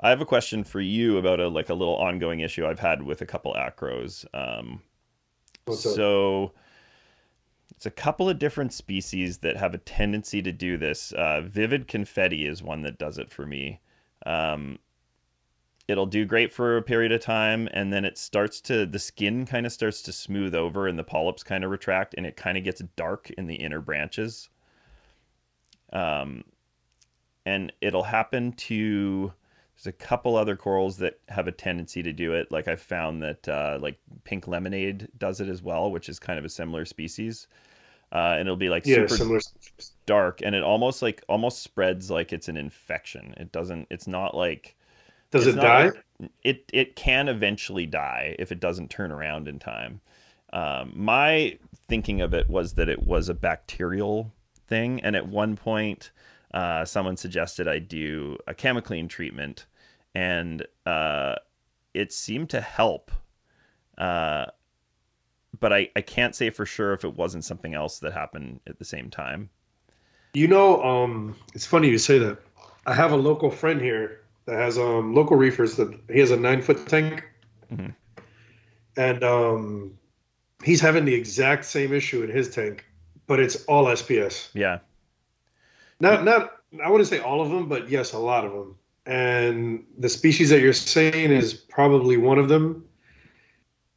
A: I have a question for you about a like a little ongoing issue I've had with a couple acros. Um, so it's a couple of different species that have a tendency to do this. Uh, Vivid confetti is one that does it for me. Um, it'll do great for a period of time, and then it starts to the skin kind of starts to smooth over, and the polyps kind of retract, and it kind of gets dark in the inner branches. Um, and it'll happen to there's a couple other corals that have a tendency to do it like i've found that uh, like pink lemonade does it as well which is kind of a similar species uh, and it'll be like
B: Yeah,
A: super
B: similar.
A: dark and it almost like almost spreads like it's an infection it doesn't it's not like
B: Does it die?
A: like- it it can eventually die if it doesn't turn around in time. Um, my thinking of it was that it was a bacterial thing, and at one point, uh, someone suggested I do a chemiclean treatment, and uh, it seemed to help. Uh, but I, I can't say for sure if it wasn't something else that happened at the same time.
B: You know, um, it's funny you say that. I have a local friend here that has um local reefers that he has a nine foot tank,
A: Mhm.
B: and um, he's having the exact same issue in his tank, but it's all SPS.
A: Yeah,
B: Not not I wouldn't say all of them, but yes, a lot of them. And the species that you're saying is probably one of them.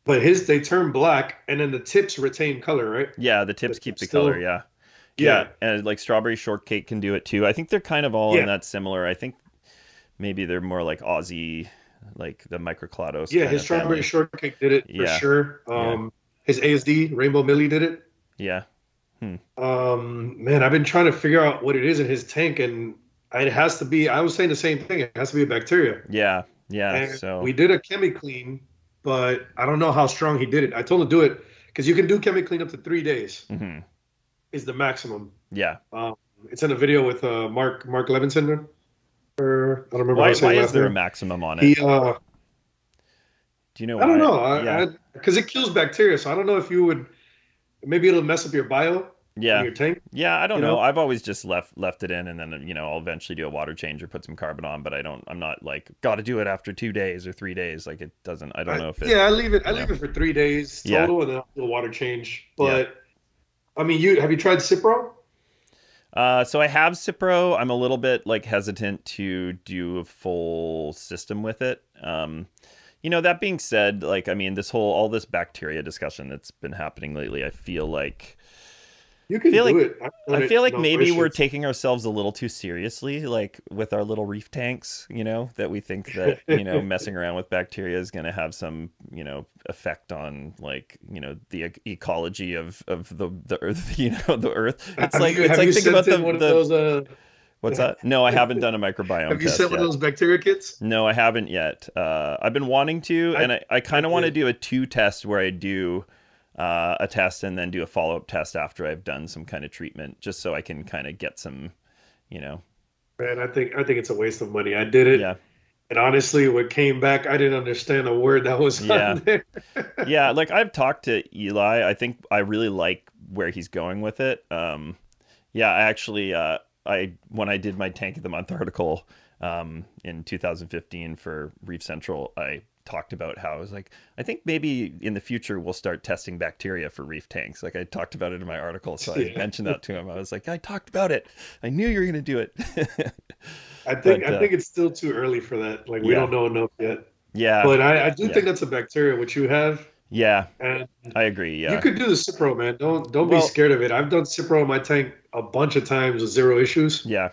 B: But his they turn black, and then the tips retain color, right?
A: Yeah, the tips
B: The
A: keep the
B: tips still-
A: color. Yeah.
B: Yeah.
A: and like strawberry shortcake can do it too. I think they're kind of all
B: Yeah.
A: in that similar. I think maybe they're more like Aussie, like the microclados.
B: Yeah, his strawberry
A: family.
B: shortcake did it for
A: Yeah.
B: sure. Um, his ASD Rainbow Millie did it.
A: Yeah, Hmm.
B: Um, man, I've been trying to figure out what it is in his tank, and it has to be. I was saying the same thing. It has to be a bacteria.
A: yeah, yeah.
B: and
A: so
B: we did a chemi clean, but I don't know how strong he did it. I told him to do it because you can do chemi clean up to three days
A: mhm.
B: is the maximum.
A: yeah.
B: Um, it's in a video with uh, Mark Mark Levinson. Or I don't remember
A: Why, why is there a maximum on it?
B: He, uh,
A: do you know?
B: I don't know. I,
A: yeah,
B: because it kills bacteria, so I don't know if you would. Maybe it'll mess up your bio
A: yeah,
B: your tank.
A: yeah. I don't
B: you
A: know?
B: know?
A: I've always just left left it in, and then you know I'll eventually do a water change or put some carbon on. But I don't. I'm not like got to do it after two days or three days. Like it doesn't. I don't
B: I-
A: know if it.
B: yeah, I leave it. I
A: yeah.
B: leave it for three days
A: Yeah.
B: total, and then I'll do a water change. But I mean, you have you tried Cipro?
A: Uh, so I have Cipro. I'm a little bit like hesitant to do a full system with it. Um, you know, that being said, like I mean, this whole all this bacteria discussion that's been happening lately, I feel like
B: You can
A: feel
B: do
A: like-
B: it.
A: I
B: it,
A: feel like
B: no
A: maybe we're taking ourselves a little too seriously, like with our little reef tanks. You know, that we think that you know messing around with bacteria is going to have some you know effect on like you know the e- ecology of of the the earth. You know, the earth. It's
B: Have
A: like
B: you,
A: it's like think about the,
B: one of
A: the
B: those. Uh,
A: what's that? No, I haven't done a microbiome
B: have you sent one of those bacteria kits?
A: No, I haven't yet. Uh, I've been wanting to,
B: I-
A: and I, I kind of want to do a two test where I do uh, a test and then do a follow up test after I've done some kind of treatment, just so I can kind of get some, you know,
B: Man, I think I think it's a waste of money. I did it,
A: yeah,
B: and honestly, what came back, I didn't understand a word that was
A: Yeah. yeah. Like I've talked to Eli. I think I really like where he's going with it. Um, yeah, I actually, uh, I when I did my Tank of the Month article um, in 2015 for Reef Central, I talked about how I was like, I think maybe in the future we'll start testing bacteria for reef tanks. Like I talked about it in my article, so I
B: Yeah.
A: mentioned that to him. I was like, I talked about it. I knew you were going to do it.
B: I think
A: But, uh,
B: I think it's still too early for that. Like we
A: Yeah.
B: don't know enough yet.
A: yeah,
B: But I, I do
A: yeah.
B: think that's a bacteria which you have,
A: yeah,
B: and
A: I agree. Yeah,
B: you could do the Cipro, man. Don't don't
A: Well-
B: be scared of it. I've done Cipro in my tank a bunch of times with zero issues,
A: yeah,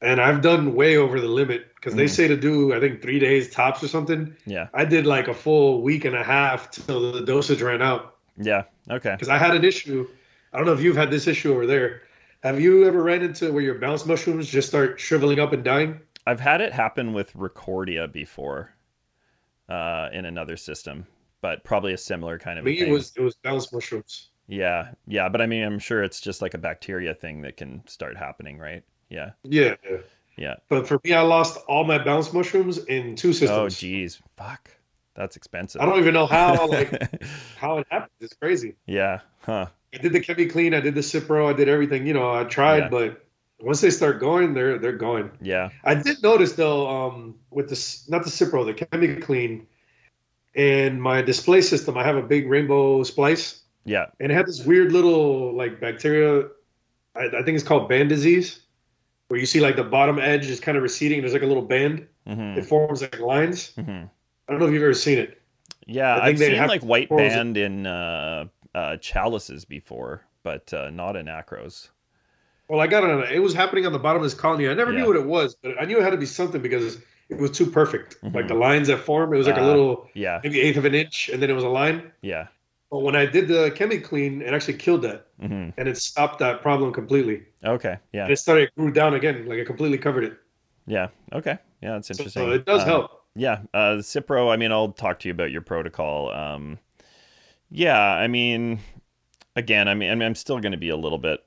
B: and I've done way over the limit because they
A: Mhm.
B: say to do I think three days tops or something.
A: yeah,
B: I did like a full week and a half till the dosage ran out
A: yeah. Okay.
B: because I had an issue. I don't know if you've had this issue over there. Have you ever ran into where your bounce mushrooms just start shriveling up and dying?
A: I've had it happen with Ricordea before, uh, in another system, but probably a similar kind of
B: Me, it was it was bounce mushrooms.
A: Yeah, yeah, but I mean, I'm sure it's just like a bacteria thing that can start happening, right? Yeah,
B: Yeah.
A: yeah.
B: But for me, I lost all my bounce mushrooms in two systems.
A: Oh geez, fuck, that's expensive.
B: I don't even know how like how it happened. It's crazy.
A: yeah, huh?
B: I did the Chemi Clean, I did the Cipro, I did everything. You know, I tried,
A: Yeah.
B: but once they start going, they're they're going.
A: Yeah,
B: I did notice though, um, with this not the Cipro, the Chemi Clean, and my display system, I have a big rainbow splice,
A: yeah,
B: and it had this weird little like bacteria. I, I think it's called band disease, where you see like the bottom edge is kind of receding. There's like a little band.
A: hmm
B: It forms like lines.
A: hmm
B: I don't know if you've ever seen it.
A: yeah.
B: I they
A: seen
B: have
A: like white band in uh, uh, chalices before, but uh, not in acros.
B: Well, I got it. It was happening on the bottom of this colony. I never
A: Yeah.
B: knew what it was, but I knew it had to be something because it was too perfect.
A: Mhm.
B: Like the lines that formed, it was like a
A: Ah.
B: little,
A: Yeah,
B: maybe eighth of an inch, and then it was a line.
A: yeah.
B: But when I did the chemi clean, it actually killed that,
A: hmm
B: and it stopped that problem completely.
A: Okay, yeah,
B: And it started it grew down again, like it completely covered it.
A: yeah. Okay, yeah, that's interesting.
B: so it does
A: Um,
B: help.
A: Yeah, uh, Cipro. I mean, I'll talk to you about your protocol. Um, yeah, I mean, again, I mean, I mean I'm still going to be a little bit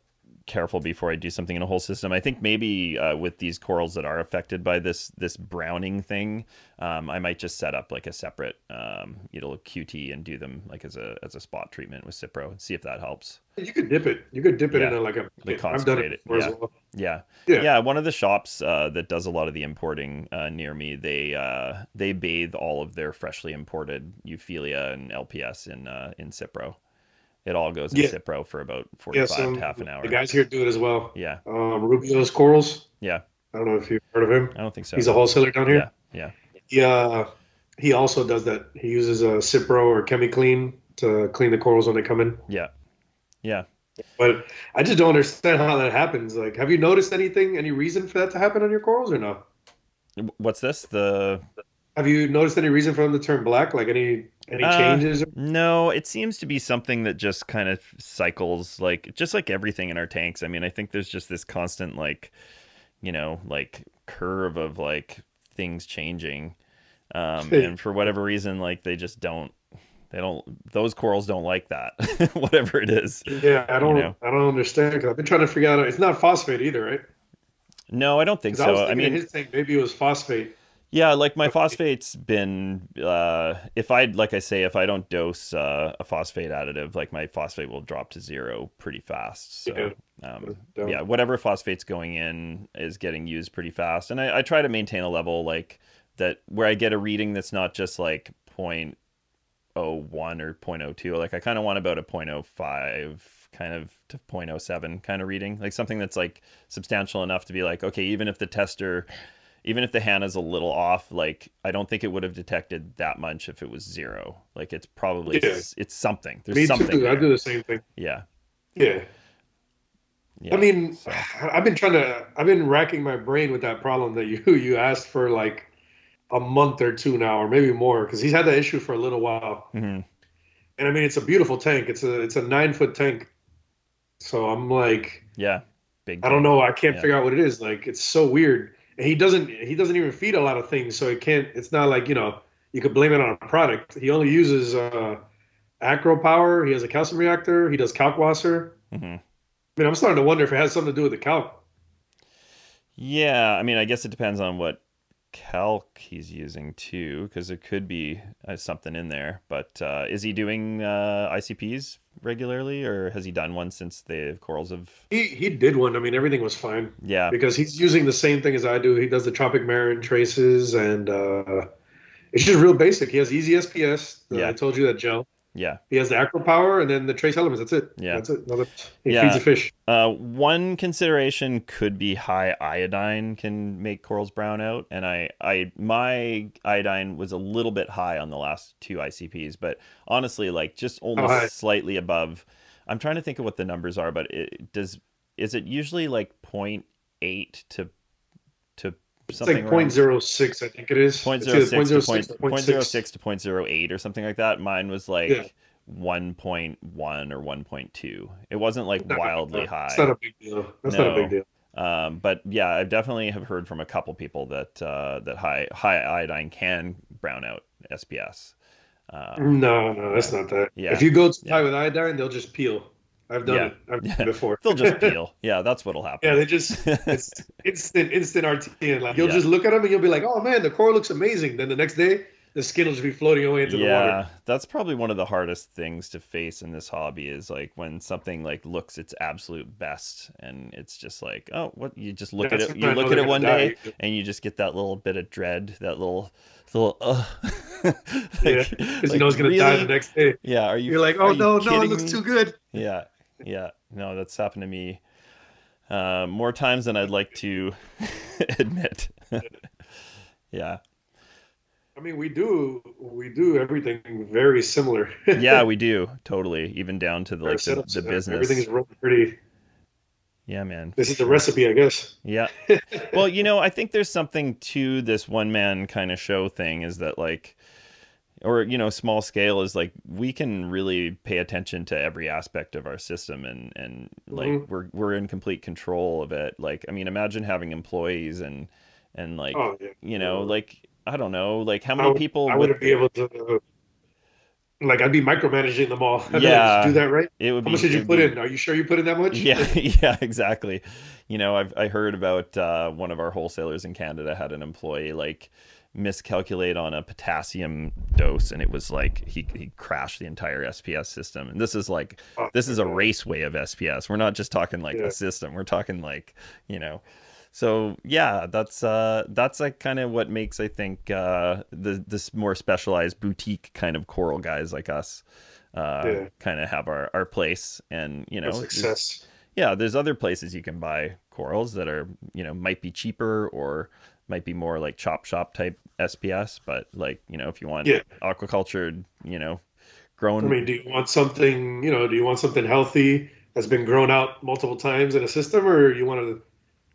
A: careful before I do something in a whole system. I think maybe uh, with these corals that are affected by this this browning thing, um, I might just set up like a separate, um, you know, QT and do them like as a as a spot treatment with Cipro and see if that helps.
B: You could dip it. You could dip it
A: Yeah.
B: in a, like a.
A: The
B: I've done it
A: yeah.
B: well.
A: Yeah.
B: Yeah.
A: Yeah. One of the shops uh, that does a lot of the importing uh, near me, they uh, they bathe all of their freshly imported Euphyllia and LPS in uh, in Cipro. It all goes in
B: Yeah.
A: Cipro for about
B: Yeah,
A: forty five
B: some um,
A: to half an hour.
B: the guys here do it as well.
A: Yeah.
B: Um, Rubio's Corals.
A: Yeah.
B: I don't know if you've heard of him.
A: I don't think so.
B: He's a wholesaler down here.
A: yeah. Yeah.
B: Yeah, uh, he also does that. He uses a Cipro or ChemiClean to clean the corals when they come in.
A: Yeah, yeah.
B: But I just don't understand how that happens. Like, have you noticed anything, any reason for that to happen on your corals or no?
A: What's this? The
B: have you noticed any reason for them to turn black? Like any any
A: uh,
B: changes?
A: No, it seems to be something that just kind of cycles, like just like everything in our tanks. I mean, I think there's just this constant like, you know, like curve of like things changing, um, and for whatever reason, like they just don't. They don't. Those corals don't like that, whatever it is.
B: Yeah, I don't. You know? I don't understand because I've been trying to figure out. It's not phosphate either, right?
A: No, I don't think so. I, I mean,
B: his tank maybe it was phosphate.
A: Yeah, like my phosphate's been uh, if I like I say if I don't dose uh, a phosphate additive, like my phosphate will drop to zero pretty fast. So yeah, um, yeah whatever phosphate's going in is getting used pretty fast, and I, I, try to maintain a level like that where I get a reading that's not just like 0.01 or 0.02. Like I kind of want about a 0.05 kind of to 0.07 kind of reading, like something that's like substantial enough to be like okay, even if the tester even if the Hanna's a little off, like I don't think it would have detected that much if it was zero. Like it's probably yeah. it's, it's, something. There's
B: Me
A: something.
B: Too. I do the same thing.
A: Yeah.
B: Yeah. yeah. I mean, so. I've been trying to. I've been racking my brain with that problem that you you asked for like a month or two now, or maybe more, because he's had that issue for a little while. Mm-hmm. And I mean, it's a beautiful tank. It's a it's a nine foot tank. So I'm like,
A: yeah, big.
B: I don't know. I can't yeah. figure out what it is. Like, it's so weird he doesn't he doesn't even feed a lot of things, so it can't. It's not like you know you could blame it on a product. He only uses uh, AcroPower. He has a calcium reactor. He does kalkwasser. Mm-hmm. I mean, I'm starting to wonder if it has something to do with the calc.
A: Yeah, I mean, I guess it depends on what calc he's using too, because there could be uh, something in there. But uh, is he doing uh, ICPs regularly, or has he done one since the corals have?
B: He he did one. I mean, everything was fine.
A: Yeah,
B: because he's using the same thing as I do. He does the tropic marin traces, and uh, it's just real basic. He has easy SPS. yeah, I told you that gel.
A: Yeah.
B: He has the AcroPower and then the trace elements. That's it.
A: Yeah.
B: That's it. Another, he yeah. feeds a fish.
A: Uh, one consideration could be high iodine can make corals brown out. And I, I, my iodine was a little bit high on the last two ICPs, but honestly, like just almost slightly above. I'm trying to think of what the numbers are, but it does, is it usually like 0.8 to, to something
B: it's like 0.06 i think it is
A: 0.06, 0.06 to, 0.06 to 0.08 or something like that mine was like yeah. 1.1 or 1.2 it wasn't like wildly high
B: that's not a big deal that's no. not a big deal
A: um, but yeah, I definitely have heard from a couple people that uh, that high high iodine can brown out SPS.
B: Um, no, no, that's not that. Yeah. If you go too high yeah. with iodine, they'll just peel. I've done yeah. it. I've done it before.
A: They'll just peel. Yeah, that's what'll happen.
B: Yeah, they just it's instant instant RT. Like you'll yeah. just look at them and you'll be like, oh man, the core looks amazing. Then the next day, the skin will just be floating away into yeah, the water. Yeah,
A: that's probably one of the hardest things to face in this hobby is like when something like looks its absolute best, and it's just like, oh, what? You just look at it. You look at it one day, and you just get that little bit of dread, that little little uh
B: like, yeah because like, you know it's gonna really? die the next day
A: yeah are you
B: you're like oh no no it looks me? too good
A: yeah yeah, no, that's happened to me uh, more times than I'd like to admit. yeah.
B: I mean, we do we do everything very similar.
A: yeah, we do totally, even down to the like the, the business.
B: Everything is running pretty.
A: Yeah, man.
B: This is the recipe, I guess.
A: Yeah. well, you know, I think there's something to this one man kind of show thing. Is that like or you know small scale is like we can really pay attention to every aspect of our system and and like mm-hmm. we're we're in complete control of it like i mean imagine having employees and and like oh, yeah. you know like i don't know like how many
B: I would,
A: people
B: i wouldn't be able to like I'd be micromanaging them all. I'd yeah, do that right. It would. How be, much did you put be, in? Are you sure you put in that much?
A: Yeah, yeah, exactly. You know, I've I heard about uh, one of our wholesalers in Canada had an employee like miscalculate on a potassium dose and it was like he, he crashed the entire SPS system. And this is like oh, this is a raceway of SPS. We're not just talking like yeah. a system. We're talking like, you know. So yeah, that's uh that's like kind of what makes I think uh the this more specialized boutique kind of coral guys like us uh yeah. kind of have our our place and you know
B: success.
A: Yeah, there's other places you can buy corals that are, you know, might be cheaper or might be more like chop shop type SPS, but like you know if you want
B: Yeah.
A: aquaculture, you know, grown
B: I mean, do you want something, you know, do you want something healthy that's been grown out multiple times in a system, or you want to,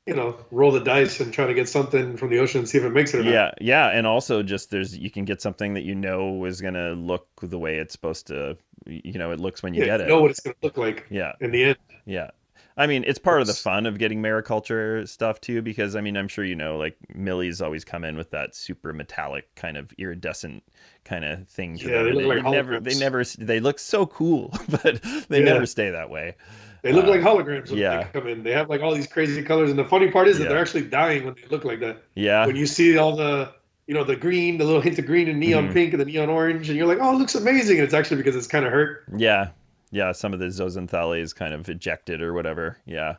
B: you know, roll the dice and try to get something from the ocean and see if it makes it or not?
A: Yeah, yeah, and also just there's you can get something that you know is gonna look the way it's supposed to. You know, it looks when you
B: Yeah,
A: get
B: you
A: it.
B: know what it's going to look like
A: Yeah,
B: in the end.
A: yeah. I mean, it's part of the fun of getting mariculture stuff too, because I mean, I'm sure you know, like Millies always come in with that super metallic kind of iridescent kind of thing
B: Yeah, they
A: and
B: look like
A: you never, they never, they look so cool, but they
B: Yeah.
A: never stay that way.
B: They look
A: Uh,
B: like holograms when
A: yeah.
B: they come in. They have like all these crazy colors, and the funny part is that
A: Yeah.
B: they're actually dying when they look like that.
A: Yeah,
B: when you see all the you know the green the little hint of green and neon
A: Mhm.
B: pink and the neon orange and you're like oh it looks amazing and it's actually because it's kind of hurt
A: yeah, yeah. Some of the zooxanthellae kind of ejected or whatever. Yeah.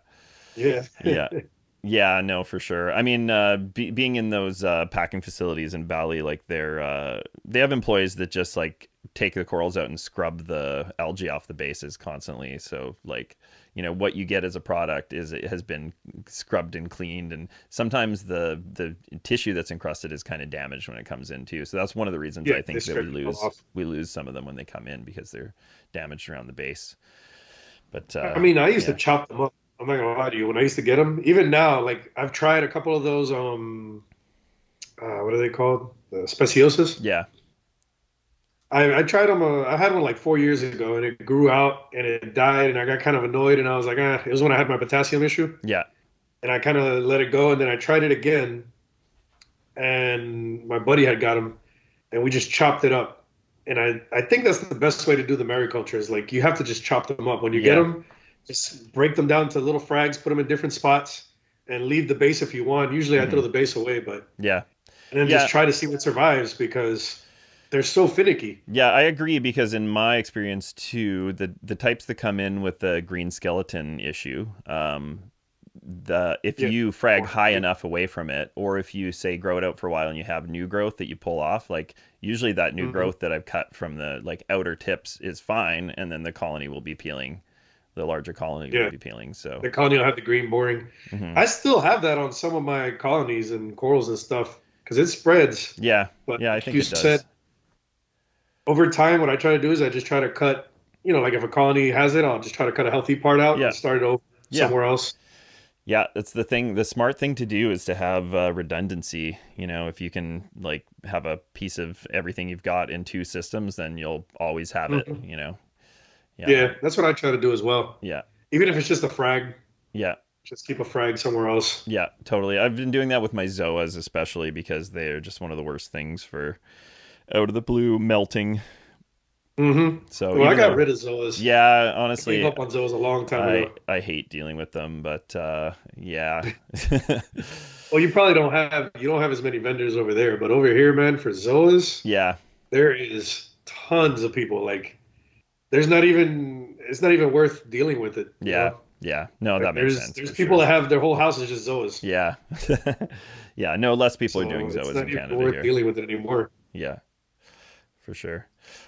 B: yeah
A: yeah yeah no for sure i mean uh be, being in those uh packing facilities in bali like they're uh they have employees that just like take the corals out and scrub the algae off the bases constantly so like you know what you get as a product is it has been scrubbed and cleaned and sometimes the the tissue that's encrusted is kind of damaged when it comes in too. So that's one of the reasons
B: Yeah,
A: i think that we
B: strip it all
A: lose we lose some of them when they come in because they're damaged around the base. But uh,
B: i mean i used
A: yeah.
B: to chop them up. I'm not gonna lie to you. When i used to get them even now like i've tried a couple of those um uh, what are they called? The speciosus
A: yeah
B: I, I tried them uh, i had one like four years ago and it grew out and it died and i got kind of annoyed and i was like ah it was when i had my potassium issue
A: yeah
B: and I kind of let it go. And then I tried it again, and my buddy had got him, and we just chopped it up. And I, I think that's the best way to do the mariculture is like you have to just chop them up when you get them, just break them down to little frags, put them in different spots, and leave the base if you want. Usually I
A: Mhm.
B: throw the base away, but
A: yeah
B: and then
A: Yeah.
B: just try to see what survives because they're so finicky.
A: Yeah, I agree because in my experience too, the the types that come in with the green skeleton issue, um, the if
B: Yeah.
A: you frag high
B: yeah.
A: enough away from it, or if you say grow it out for a while and you have new growth that you pull off, like usually that new
B: Mhm.
A: growth that I've cut from the like outer tips is fine, and then the colony will be peeling, the larger colony
B: Yeah.
A: will be peeling. So
B: The colony will have the green boring.
A: mhm.
B: I still have that on some of my colonies and corals and stuff because it spreads.
A: yeah,
B: But
A: yeah, I think
B: you
A: it does.
B: said, over time, what I try to do is I just try to cut, you know, like if a colony has it, I'll just try to cut a healthy part out
A: Yeah.
B: and start it over
A: Yeah.
B: somewhere else.
A: Yeah, that's the thing. The smart thing to do is to have uh, redundancy. You know, if you can like have a piece of everything you've got in two systems, then you'll always have it.
B: Mhm.
A: You know.
B: Yeah. that's what I try to do as well.
A: Yeah.
B: Even if it's just a frag,
A: Yeah.
B: just keep a frag somewhere else.
A: Yeah. Totally. I've been doing that with my zoas, especially because they are just one of the worst things for out of the blue melting.
B: Mm-hmm.
A: So
B: Well, I got
A: though-
B: rid of zoas.
A: Yeah,
B: I
A: honestly,
B: gave up on zoas a long time
A: I
B: ago.
A: I hate dealing with them, but uh, yeah.
B: Well, you probably don't have you don't have as many vendors over there, but over here, man, for zoas,
A: yeah.
B: there is tons of people. Like, there's not even it's not even worth dealing with it.
A: Yeah.
B: know?
A: Yeah. No,
B: Like,
A: that makes
B: there's
A: sense.
B: there's people
A: sure.
B: that have their whole house is just zoas.
A: Yeah. yeah. No, less people
B: So
A: are doing zoas
B: not
A: in
B: even
A: Canada
B: worth
A: here.
B: dealing with it anymore.
A: Yeah. For sure.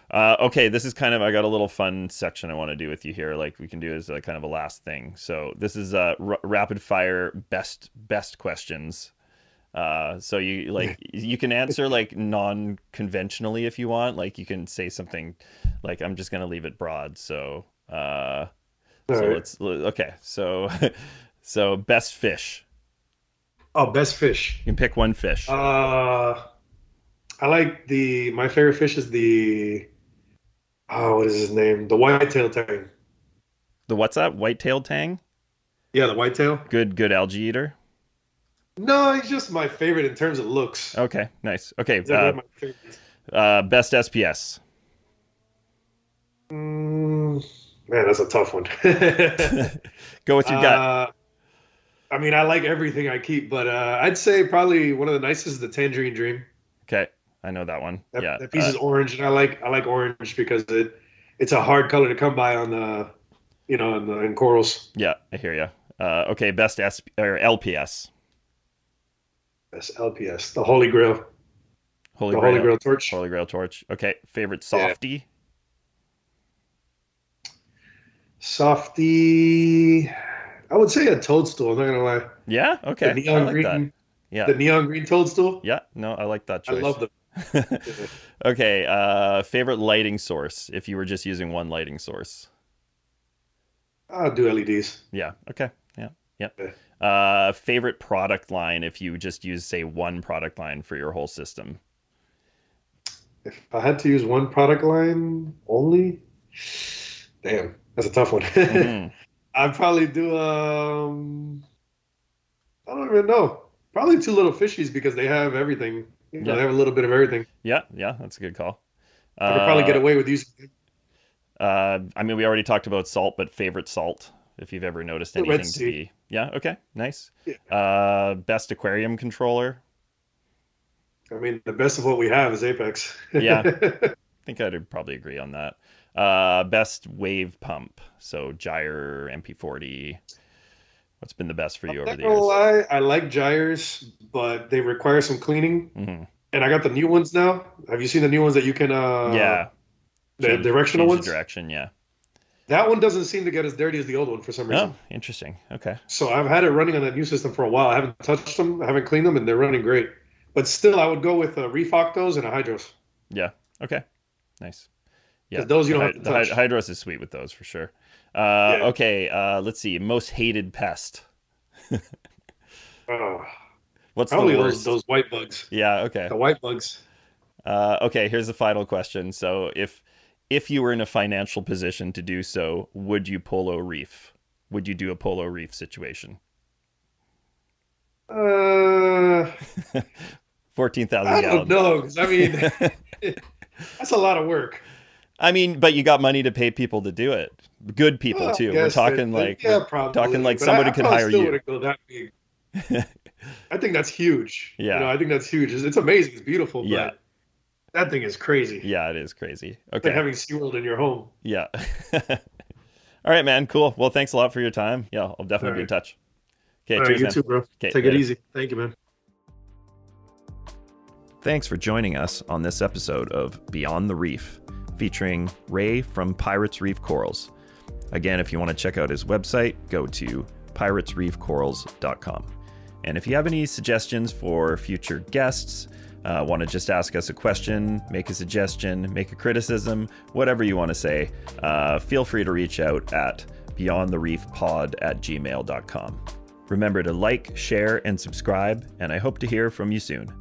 A: Uh, okay, this is kind of I got a little fun section I want to do with you here. Like we can do as a kind of a last thing. So this is uh, rapid fire best best questions. Uh, so you like you can answer like non conventionally if you want. Like you can say something like I'm just gonna leave it broad. So uh, so
B: right.
A: let's okay. So so best fish.
B: Oh, best fish.
A: You can pick one fish.
B: Uh, I like the my favorite fish is the oh what is his name? The whitetail tang.
A: the what's that? White-tailed tang.
B: Yeah, the whitetail.
A: Good good algae eater.
B: No, he's just my favorite in terms of looks.
A: Okay, nice. Okay,
B: He's like one
A: uh, uh, best SPS.
B: Mm, man, that's a tough one.
A: Go with your gut.
B: Uh, I mean, I like everything I keep, but uh, I'd say probably one of the nicest is the Tangerine Dream.
A: I know that one.
B: That,
A: yeah,
B: that piece
A: uh,
B: is orange, and I like I like orange because it it's a hard color to come by on the you know in, the, in corals.
A: yeah, I hear you. Uh, okay, best S or LPS.
B: That's LPS, the Holy Grail,
A: Holy
B: the
A: Grail.
B: Holy Grail torch.
A: Holy Grail torch. Okay, favorite
B: Yeah.
A: softy.
B: Softy, I would say a toadstool. I'm not gonna lie.
A: Yeah. Okay,
B: the neon
A: like
B: green,
A: that. Yeah.
B: The neon green toadstool.
A: Yeah. No, I like that choice.
B: I love them.
A: okay. Uh, favorite lighting source if you were just using one lighting source.
B: I'll do LEDs.
A: Yeah. Okay. Yeah. Yep.
B: Yeah.
A: Uh, favorite product line if you just use say one product line for your whole system.
B: If I had to use one product line only, damn, that's a tough one.
A: Mhm.
B: I'd probably do um I don't even know. Probably two little fishies because they have everything. You know,
A: Yeah.
B: they have a little bit of everything.
A: Yeah. Yeah. That's a good call.
B: I could probably get
A: Uh,
B: away with using
A: Uh, I mean, we already talked about salt, but favorite salt, if you've ever noticed
B: The Red
A: anything to
B: Sea.
A: be. Yeah. Okay. Nice.
B: Yeah.
A: Uh, best aquarium controller.
B: I mean, the best of what we have is Apex.
A: Yeah. I think I'd probably agree on that. Uh, best wave pump. So Gyre, MP40. What's been the best for you
B: I'm
A: over the years?
B: lie, I like gyres, but they require some cleaning.
A: hmm
B: And I got the new ones now. Have you seen the new ones that you can? Uh,
A: yeah.
B: the
A: Change-
B: directional
A: change the
B: ones.
A: direction. Yeah.
B: That one doesn't seem to get as dirty as the old one for some reason.
A: Oh, interesting. Okay.
B: So I've had it running on that new system for a while. I haven't touched them, I haven't cleaned them, and they're running great. But still, I would go with a Reef Octos and a Hydros.
A: Yeah. Okay. Nice. Yeah.
B: those you
A: the
B: don't
A: hy-
B: have to
A: the
B: touch.
A: Hydros is sweet with those for sure. Uh,
B: Yeah.
A: Okay. Uh, let's see. Most hated pest.
B: Oh,
A: What's
B: probably
A: the
B: those
A: worst?
B: those white bugs.
A: Yeah. Okay.
B: The white bugs.
A: Uh, okay, here's the final question. So, if if you were in a financial position to do so, would you polo reef? Would you do a polo reef situation?
B: Uh,
A: Fourteen thousand
B: I don't
A: gallons.
B: know, because I mean, that's a lot of work.
A: I mean, but you got money to pay people to do it. Good people
B: Well,
A: too. We're talking
B: that-
A: like
B: yeah, probably.
A: talking like somebody
B: I, I
A: could hire you.
B: wouldn't go that big. I think that's huge.
A: Yeah.
B: you know, I think that's huge. It's, it's amazing. It's beautiful. But
A: Yeah.
B: that thing is crazy.
A: Yeah, it is crazy.
B: It's like
A: Okay.
B: having SeaWorld in your home.
A: Yeah. All right, man. Cool. Well, thanks a lot for your time. Yeah, I'll definitely
B: All
A: be in touch. Okay,
B: All right,
A: cheers,
B: you
A: man.
B: too, bro.
A: Okay,
B: Take
A: later.
B: it easy. Thank you, man.
A: Thanks for joining us on this episode of Beyond the Reef, featuring Rey from Pirates Reef Corals. Again, if you want to check out his website, go to piratesreefcorals.com. And if you have any suggestions for future guests, uh, want to just ask us a question, make a suggestion, make a criticism, whatever you want to say, uh, feel free to reach out at beyondthereefpod at gmail.com. Remember to like, share, and subscribe, and I hope to hear from you soon.